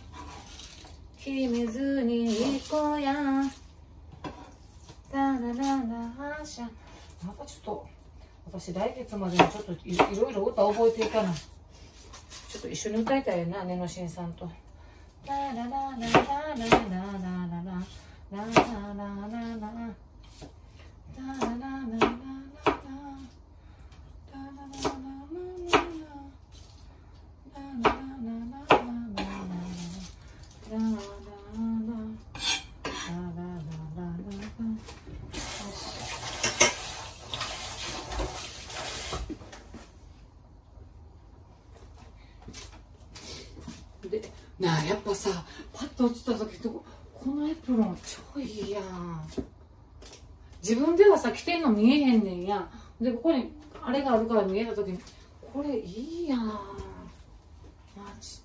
決めずに行こうや。ダラララシャ。またちょっと私来月までにちょっといろいろ歌覚えていかない。ちょっと一緒に歌いたいなねのしんさんと。ララララララララララララララララララでなあやっぱさパッと落ちた時とこのエプロン超いいやん自分ではさ着てんの見えへんねんや。でここにあれがあるから見えた時にこれいいやん。マジで。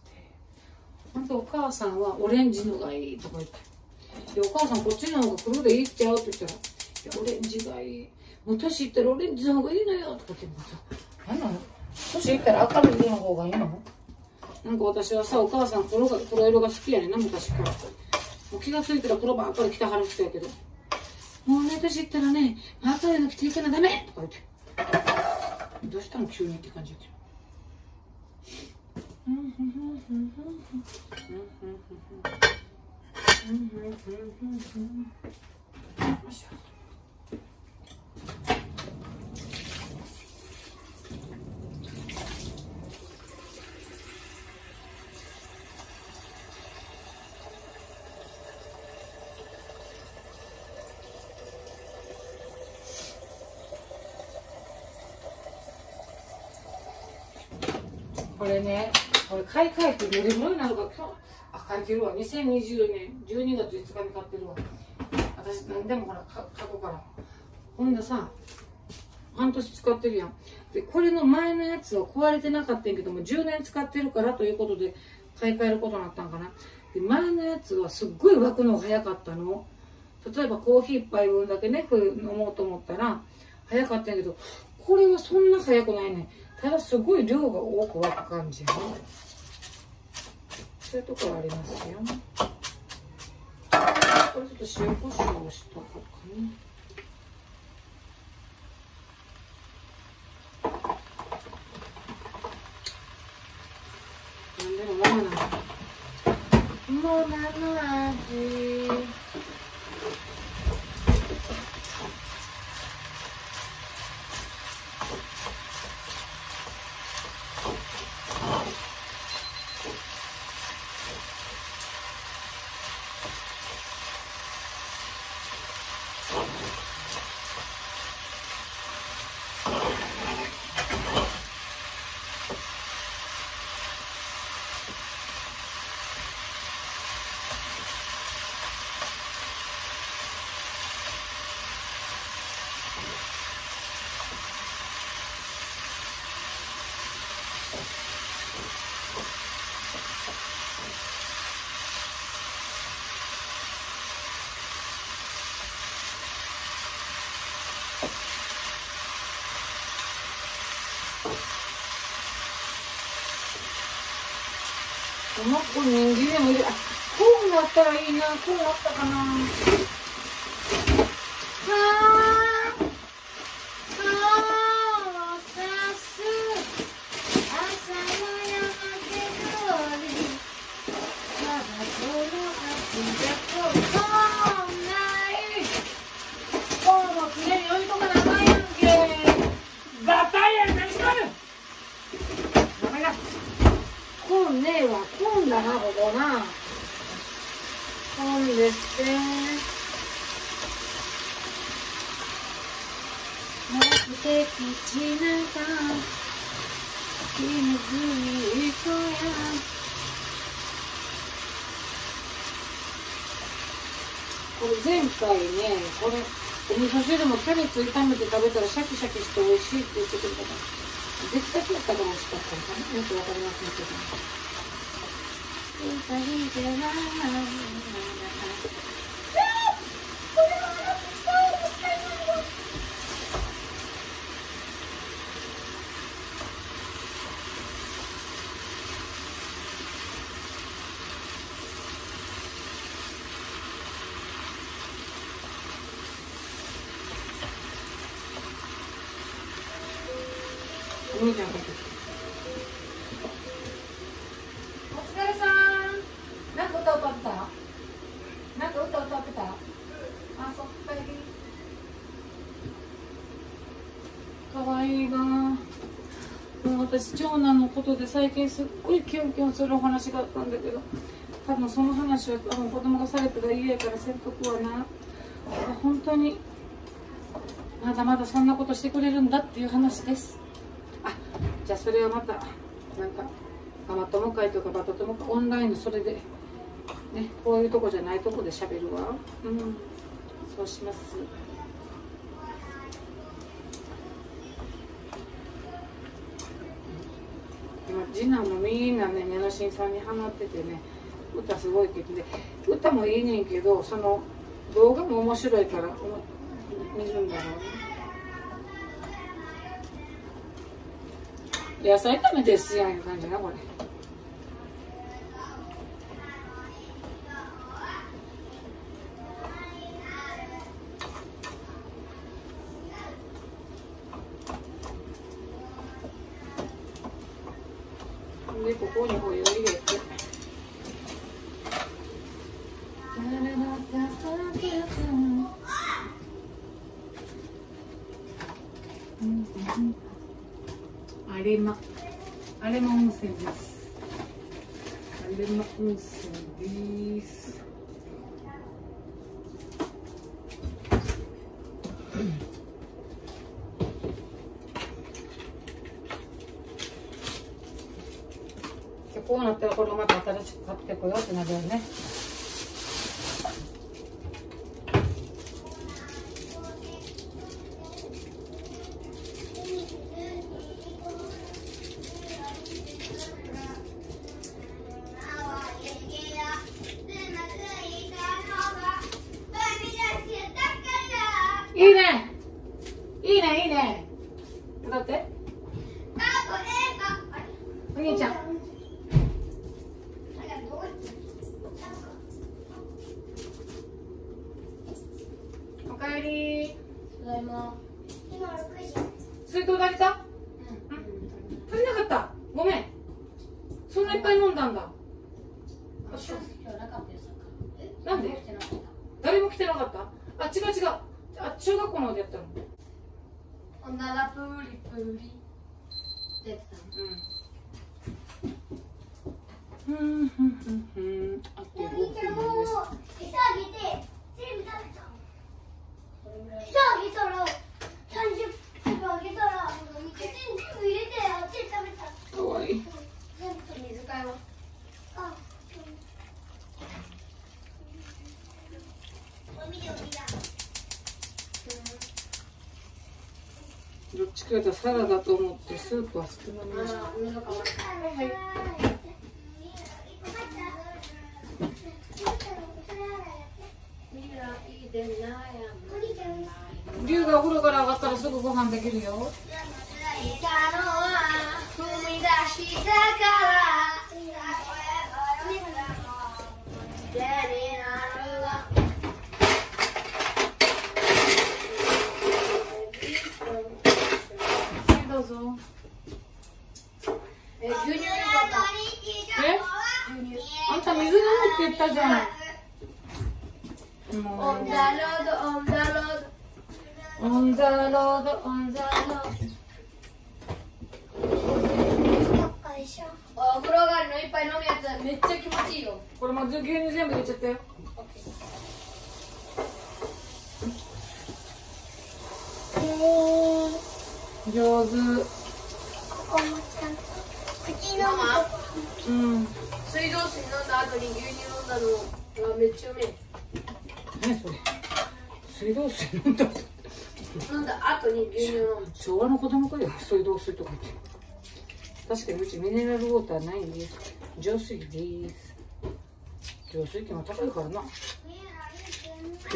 ほんとお母さんはオレンジのがいいとか言って。でお母さんこっちの方が黒でいいっちゃうって言ったらオレンジがいい。もう年いったらオレンジの方がいいのよとか言ってもさ何なの？年いったら明るい色の方がいいの？なんか私はさお母さん黒が黒色が好きやねんな昔から。もう気がついたら黒ばっかり着てはる人やけど。もうね年いったらね明るいの着ていかなダメとか言って。どうしたの急にって感じやけど。よいしょこれね、これ買い替えてどれぐらいなるか、今日、あ、書いてるわ。2020年12月5日に買ってるわ。私、何でもほら、過去から。ほんでさ、半年使ってるやん。で、これの前のやつは壊れてなかったんやけども、10年使ってるからということで、買い替えることになったんかな。で、前のやつはすっごい沸くのが早かったの。例えばコーヒー一杯分だけね、これ飲もうと思ったら、早かったんやけど、これはそんな早くないねん。ただすごい量が多く沸く感じ。そういうところありますよ。これちょっと塩コショウをしとこうかね。なもママなの。モナの味。この子人間でもいる。あこうなったらいいなこうなったかなはあはあさす朝の山手通りまだこの秋じゃこないこだなここな本ですね目的地なんか気にずいとやこれ前回ねこれお味噌汁もキャベツ炒めて食べたらシャキして美味しいって言ってくれたから。出来たてやったら美味しかったのかな。よくわかりませんけど。お兄ちゃん帰ってきたお疲れさんなんか歌歌ってたなんか歌歌ってたあそっかりかわいいなもう私長男のことで最近すっごいキュンキュンするお話があったんだけど多分その話は多分子供がされてたら嫌やからせんとくわな本当にまだまだそんなことしてくれるんだっていう話です。あじゃあそれはまたなんかママ友会とかバト友会オンラインのそれでねこういうとこじゃないとこで喋るわ。うん。そうします今次男もみんなね根の新さんにハマっててね歌すごい曲で歌もいいねんけどその動画も面白いから見るんだろうね。野菜炒めですやんいう感じなこれ。でここにお湯を入れて。有馬有馬温泉です有馬温泉です今日こうなったらこれをまた新しく買ってこようってなるよねいいねいいねいいね歌ってお兄ちゃんおかえり水筒足りた足りなかったごめんそんないっぱい飲んだんだなんで誰も来てなかったあ違う違うあ中学校のでやったのおならプリプリ出てたうんふんふんふんふんあと5分ですの餌あげて全部食べた餌あげたら30分あげたら口に全部入れてあっちで食べたかわいい全部水替えはあお見てお見だどっちかというとサラダと思ってスープは少なめにした。龍がお風呂から上がったらすぐご飯できるよ。踏み出したから手になるわはいどうぞえ牛乳入れえ牛乳あんた水飲むって言ったじゃんオもンザロードオンザロードうオンザロードオンザロードでしょお風呂上がりの一杯飲むやつめっちゃ気持ちいいよこれもう牛乳全部入れちゃったよ上手ここもちゃんと口のママうん水道水飲んだ後に牛乳飲んだのがめっちゃうめえ何それ。水道水飲んだ飲んだ後に牛乳飲む。昭和の子供かよ。水道水とか言って。確かにうちミネラルウォーターないんです。浄水器です。浄水器も高いからな。フ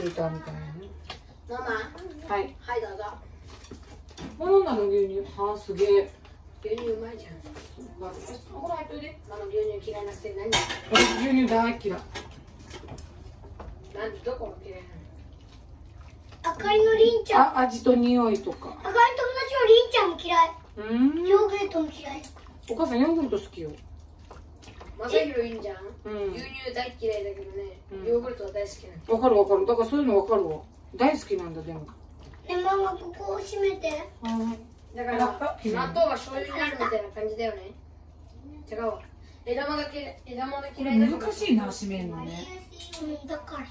ィルターみたいなねママはい。はいどうぞ。もう飲んだの牛乳。はあすげえ。牛乳うまいじゃん。ほら入っといてママ牛乳嫌いなくて何？私牛乳大嫌いなんでどこいなの？あかりのりんちゃん。ああ味と匂いとか。かりと同じよりんちゃんも嫌い。うん。ヨーグルトも嫌い。お母さんヨーグルト好きよ。まさひろいいんじゃん、うん。牛乳大嫌いだけどね、うん。ヨーグルトは大好きなのわかるわかる。だからそういうのわかるわ。大好きなんだでも。ねママここを閉めて。だから納豆が醤油になるみたいな感じだよね。違うわ枝豆が嫌い枝豆こ嫌いだかられ難しいな閉めるのね。うん。だから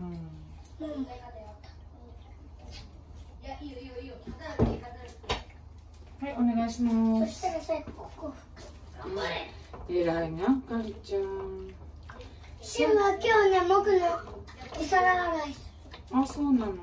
うん。うんいやいいよいいよいいよただのはいお願いしまそしすたらさここ偉いな。かりちゃん。シムは今日ね僕のお皿洗い。すあそうなの？こ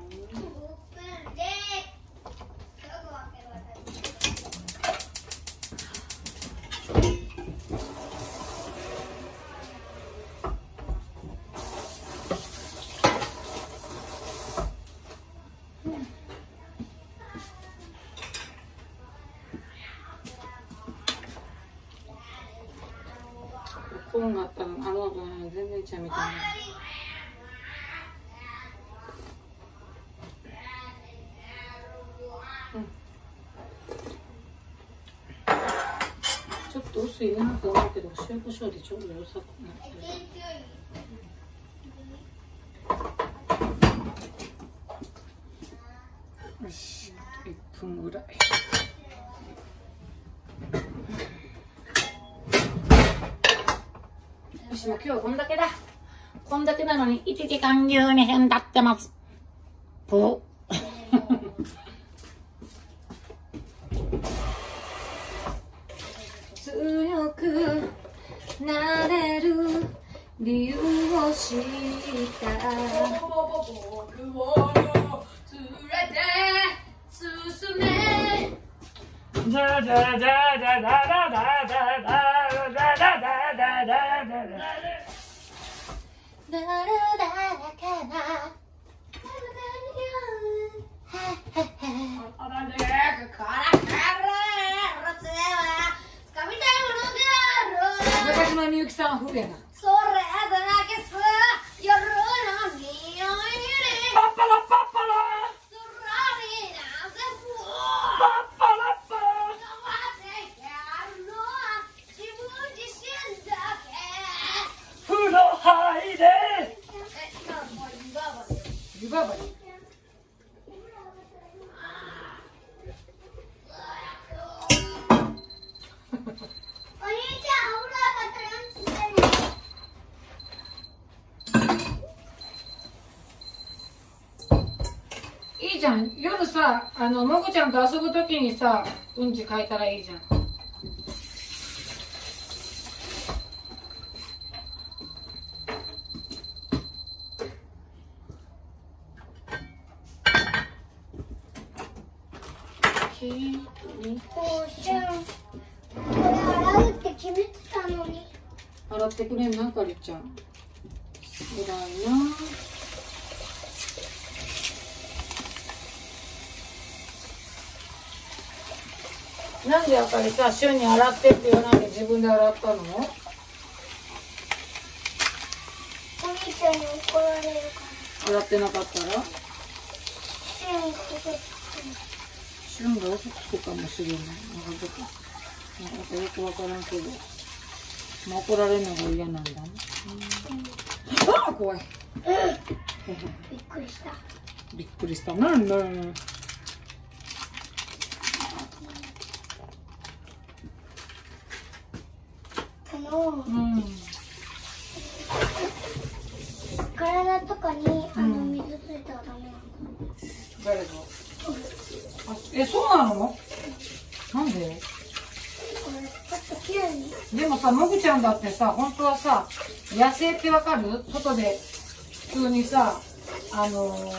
塩コショウでちょうど良さくなってるよし1分ぐらい。よしもう今日はこんだけだ。こんだけなのに1時間12分経ってます。ゃんと遊ぶ時にさうんち変えたらいいじゃんきにもうしゅんこれ洗うって決めてたのに洗ってくれんなかりちゃん偉いななんであかりさ週に洗ってって言わないで自分で洗ったの？お兄ちゃんに怒られるから。洗ってなかったら？旬が嘘つくかもしれない。なんかなんかよくわからんけど。まあ怒られるのが嫌なんだね、ああ怖い。びっくりした。びっくりした。ななのうん体とかにあのうん水ついたらダメなの誰ぞあえそうなのなんでこれちょっときれいにでもさもぐちゃんだってさ本当はさ野生ってわかる？外で普通にさあのー、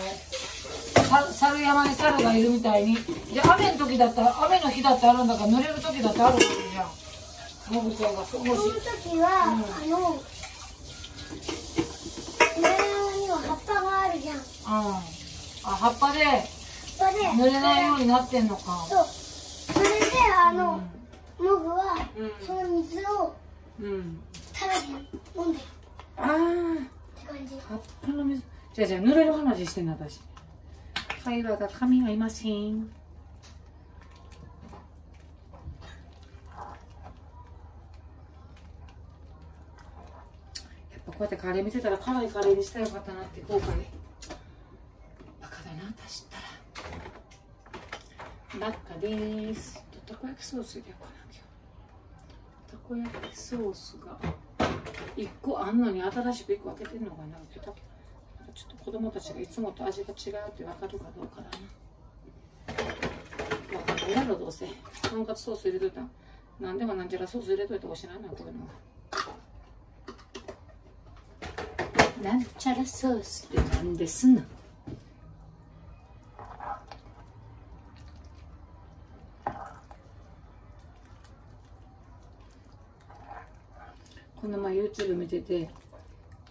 さ猿山に猿がいるみたいに。で雨の時だったら雨の日だってあるんだから濡れる時だってあるわけじゃん。もぐちゃんがその時は、あの上には葉っぱがあるじゃん。うん。あ葉っぱでそれで。濡れないようになってんのか。そう。それであの、モグは、うん。その水をうん食べて飲んで。るああって感じ。葉っぱの水。じゃあじゃあ濡れる話してんの私。会話が噛み合いません。やっぱこうやってカレー見てたら辛いカレーにしたらよかったなって後悔。バカだな私ったら。バカでーすたこ焼きソース入れようかな。こ焼きソースが1個あんのに新しく1個開けてんのかなちょっとちょっと子供たちがいつもと味が違うって分かるかどうかだな分かんないやろどうせとんかつソース入れといたら何でもなんちゃらソース入れといてほしいなこういうのはなんちゃらソースって何ですの？この前 YouTube 見てて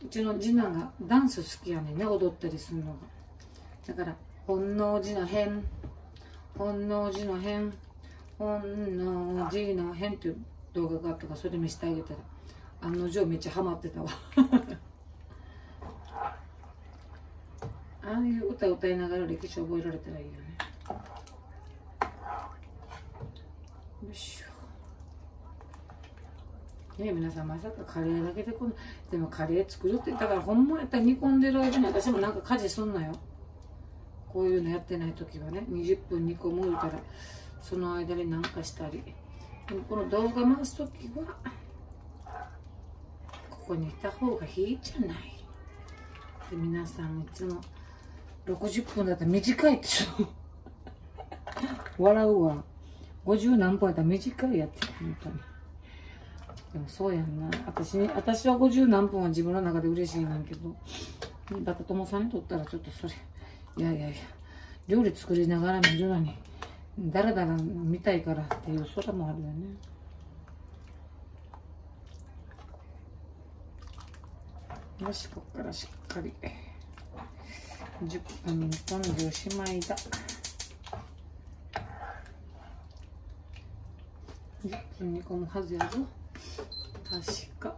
うちの次男がダンス好きやねん。ね踊ったりするのが。だから本能寺の変。本能寺の変。本能寺の変っていう動画があったからそれ見せてあげたら案の定めっちゃハマってたわ。ああいう歌歌いながら歴史覚えられたらいいよね。よいしょ。ね皆さんまさかカレーだけでこのでもカレー作るってだからほんまやったら煮込んでる間に私もなんか家事すんのよ。こういうのやってない時はね20分煮込む言うたらその間に何かしたり。でもこの動画回す時はここにいた方がいいじゃない。で皆さんいつも60分だったら短いって言う 笑うわ。50何分やったら短いやって本当に。でもそうやんな。私に私は50何分は自分の中で嬉しいねんけど。だって友さんにとったらちょっとそれ。いやいやいや。料理作りながら見るのにだらだら見たいからっていうそれもあるよね。よしこっからしっかり。10分煮込んでおしまいだ。10分煮込むはずやぞ。確か。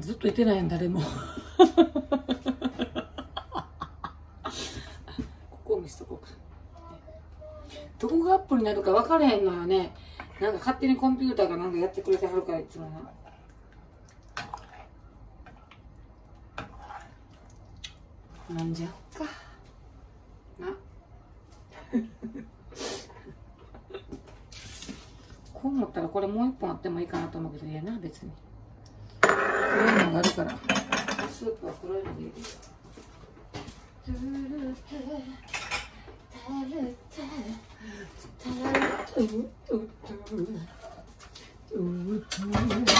ずっといてないやん誰も。ここを見せとこうか。どこがアップになるか分からへんのよね。なんか勝手にコンピューターがなんかやってくれてはるからいつもなんじゃっか。な。こう思ったらこれもう一本あってもいいかなと思うけどいやな別に。上がるから。スープは黒いのでいいですトゥルトゥタルタルトゥトゥトゥトゥトゥ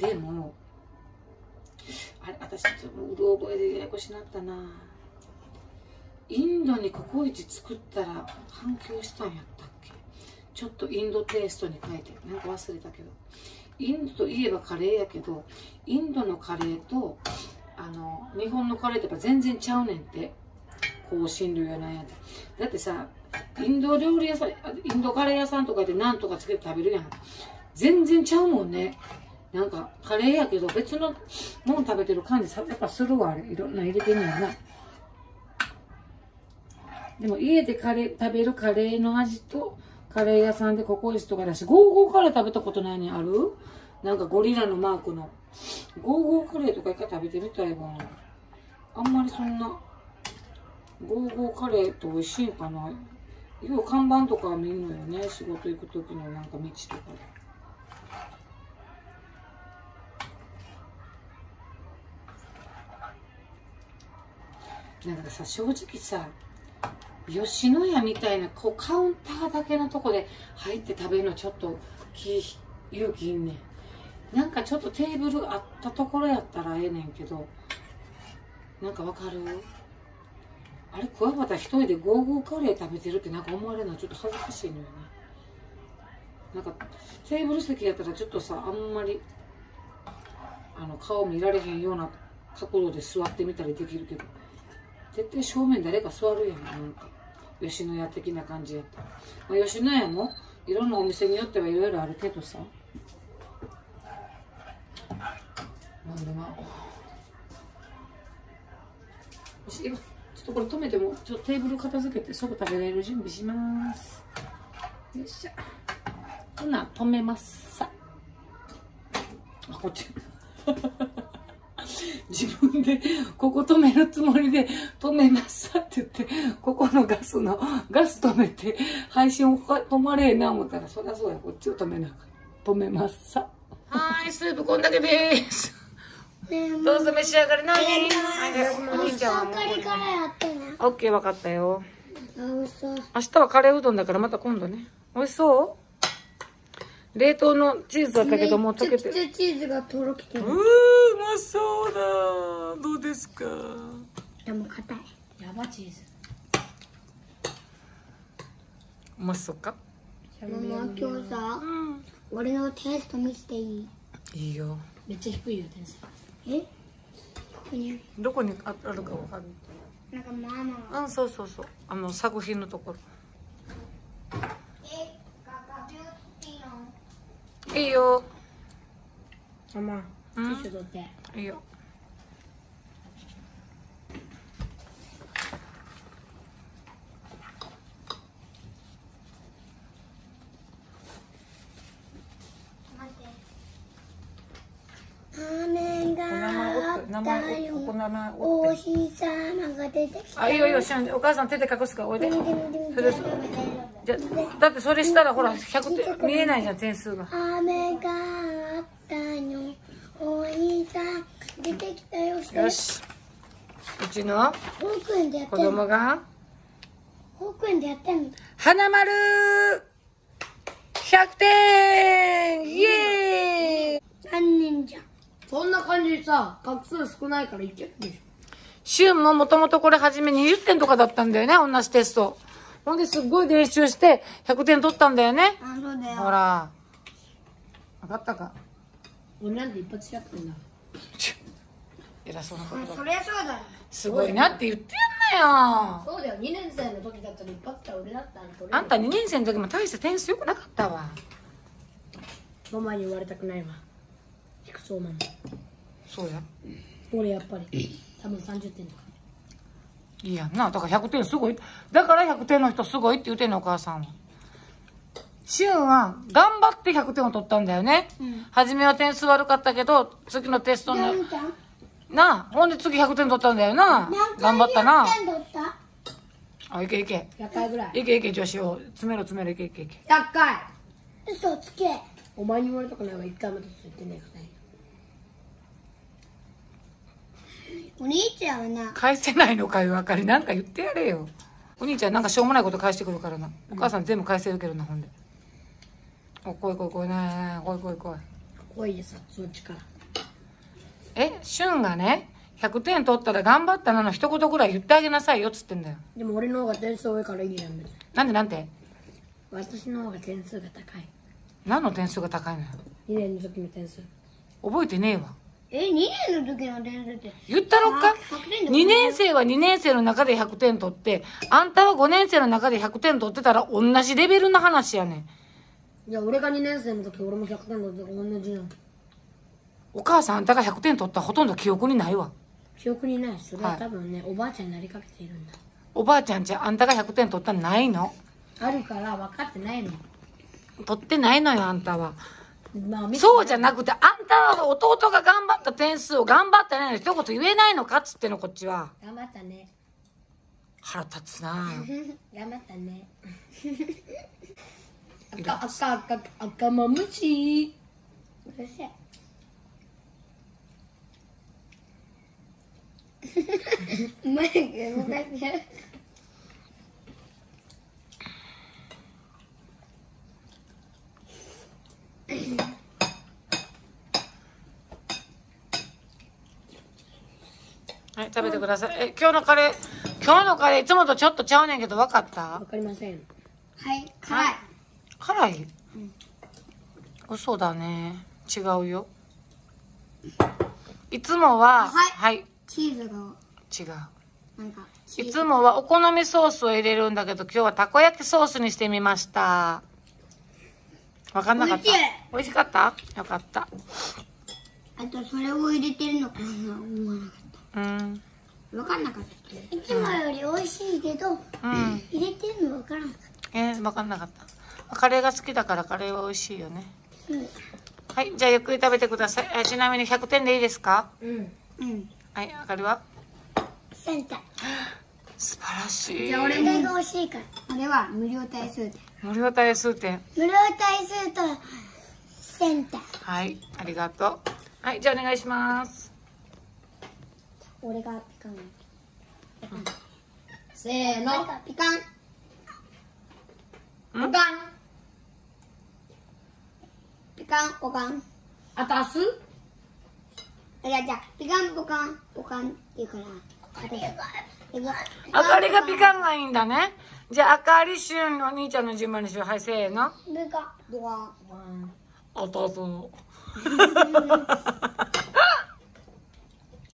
でも。あれ私ちょっとうろ覚えでややこしなったな。インドにココイチ作ったら反響したんやったっけ？ちょっとインドテイストに書いてなんか忘れたけど。インドといえばカレーやけどインドのカレーとあの日本のカレーってやっぱ全然ちゃうねんって。香辛料やなんやでだってさインド料理屋さんインドカレー屋さんとかで何とかつけて食べるやん。全然ちゃうもんね。なんかカレーやけど別のもん食べてる感じやっぱするわあれ。いろんな入れてんやな。でも家でカレー食べるカレーの味とカレー屋さんでココイチとかだしゴーゴーカレー食べたことないねある？なんかゴリラのマークの。ゴーゴーカレーとか一回食べてみたいわ。あんまりそんなゴーゴーカレーって美味しいんかな。よう看板とか見るのよね仕事行く時のなんか道とか。でなんかさ正直さ吉野家みたいなこうカウンターだけのとこで入って食べるのちょっと勇気いんねん。なんかちょっとテーブルあったところやったらええねんけどなんかわかる？あれ桑畑一人でゴーゴーカレー食べてるってなんか思われるのはちょっと恥ずかしいのよねなんかテーブル席やったらちょっとさあんまりあの顔見られへんような角度で座ってみたりできるけど。絶対正面誰か座るやんなんか吉野家的な感じやった、まあ、吉野家もいろんなお店によってはいろいろあるけどさ。なんでまあちょっとこれ止めてもちょっとテーブル片付けて即食べれる準備します。よいしょほな止めますさ。あこっち。自分でここ止めるつもりで止めますって言ってここのガスのガス止めて配信を止まれえな思ったらそりゃそうや。こっちを止めな止めますさ。はいスープこんだけです。どうぞ召し上がりなはいお兄ちゃんはもう。オッケー分かったよ。明日はカレーうどんだからまた今度ね。美味しそう？冷凍のチーズだったけどもう溶けてめちゃくちゃチーズがとろけてる。うー。うまそうだ。どうですか？でも硬い。やばチーズ。うまそうか？ママ、今日さ、うん。俺のテスト見せていい？いいよ。めっちゃ低いよ点数。え？ここに。どこにああるかわかる？なんかママが。うんそうそうそう。あの作品のところえ、ガガビューティーの。いいよ。ママテうん？ィッシュ取って。いいよ雨が名前おった名名前、おこ名前おお。日様が出てきたあ、いいよいいよ、しんお母さん手で隠すからおいで。でもでもでもそれでじゃ、だってそれしたらほら、100点、見えないじゃん、点数が。雨があったよお日さん出てきたよよし。うちの子供が、保育園でやってんの花丸 !100 点イエーイ何年じゃんそんな感じでさ、画数少ないからいけるでしシュンももともとこれ初め20点とかだったんだよね、同じテスト。ほんですっごい練習して100点取ったんだよね。あそうだほら。わかったか？ょ。俺なんて一発やってんだ。偉そうなことそりゃそうだすごいなって言ってやんなよ。そうだよ、2年生の時だったら一発だ俺だったら取れるあんた2年生の時も大して点数良くなかったわ。ママに言われたくないわ。低そうなの。そうや。俺やっぱり、多分30点とか。いいやんな。だから100点すごい。だから100点の人すごいって言ってんの、お母さんは。シュンは頑張って100点を取ったんだよね。初めは点数悪かったけど、次のテストの、なあ、ほんで次100点取ったんだよな。頑張ったな。何回取った？あ、いけいけ。100回ぐらい。いけいけ、女子を。詰めろ詰めろ、いけいけいけ。100回嘘つけお前に言われたくないわ、1回もテスト言ってねえくせに。お兄ちゃんはな返せないのかよ、あかり。なんか言ってやれよ。お兄ちゃんなんかしょうもないこと返してくるからな。お母さん全部返せるけどな、ほんで。お、来い来い来いね。来い来い来い。多いでさ、そっちから。え、シュンがね、100点取ったら頑張ったなの一言ぐらい言ってあげなさいよっつってんだよ。でも俺の方が点数多いからいいじゃん、別に。なんでなんて？私の方が点数が高い。何の点数が高いのよ。2年の時の点数。覚えてねえわ。え2年の時の点数って言ったろっか？あ100点で ?2 年生は2年生の中で100点取って、あんたは5年生の中で100点取ってたら同じレベルの話やねん。いや、俺が2年生の時、俺も100点の時同じなの。お母さんあんたが100点取ったらほとんど記憶にないわ。記憶にない。それは多分ね、おばあちゃんになりかけているんだ。おばあちゃんちあんたが100点取ったらないの？あるから分かってないの。取ってないのよ、あんたは。まあ、そうじゃなくて、あんたは弟が頑張った点数を頑張ってないの一言言えないのかっつっての、こっちは。頑張ったね。腹立つな 頑張ったね。赤、赤、赤、赤まむし。うるせえ眉毛動かしてはい、食べてください。え、今日のカレー、今日のカレーいつもとちょっとちゃうねんけど分かった？わかりません。はい辛い辛い、嘘だね。違うよ。いつもは、はいはい、チーズが違う。なんかいつもはお好みソースを入れるんだけど、今日はたこ焼きソースにしてみました。わかんなかった？美味しかった？よかった。あとそれを入れてるのかな？思わなかっうん。た分かんなかったいつもより美味しいけど、うん。入れてるの分からなかっえー、わかんなかった。カレーが好きだからカレーは美味しいよね。たうんはい、じゃあゆっくり食べてください。えちなみに100点でいいですか？うん。うんはい、あかりはセンター素晴らしい。じゃあ俺が欲しいから俺は無料対数点無料対数点。無料対数とセンターはい、ありがとう。はい、じゃあお願いします。俺がピカンせーの。ピカンおかん。ピカンポカンあたす？いやじゃあピカンポカンポカンって言うからあれピカンあかりがピカンがいいんだね。じゃあ、あかりしゅんのお兄ちゃんの順番にしよう。はい、せーの。ピカンポカンあたそう。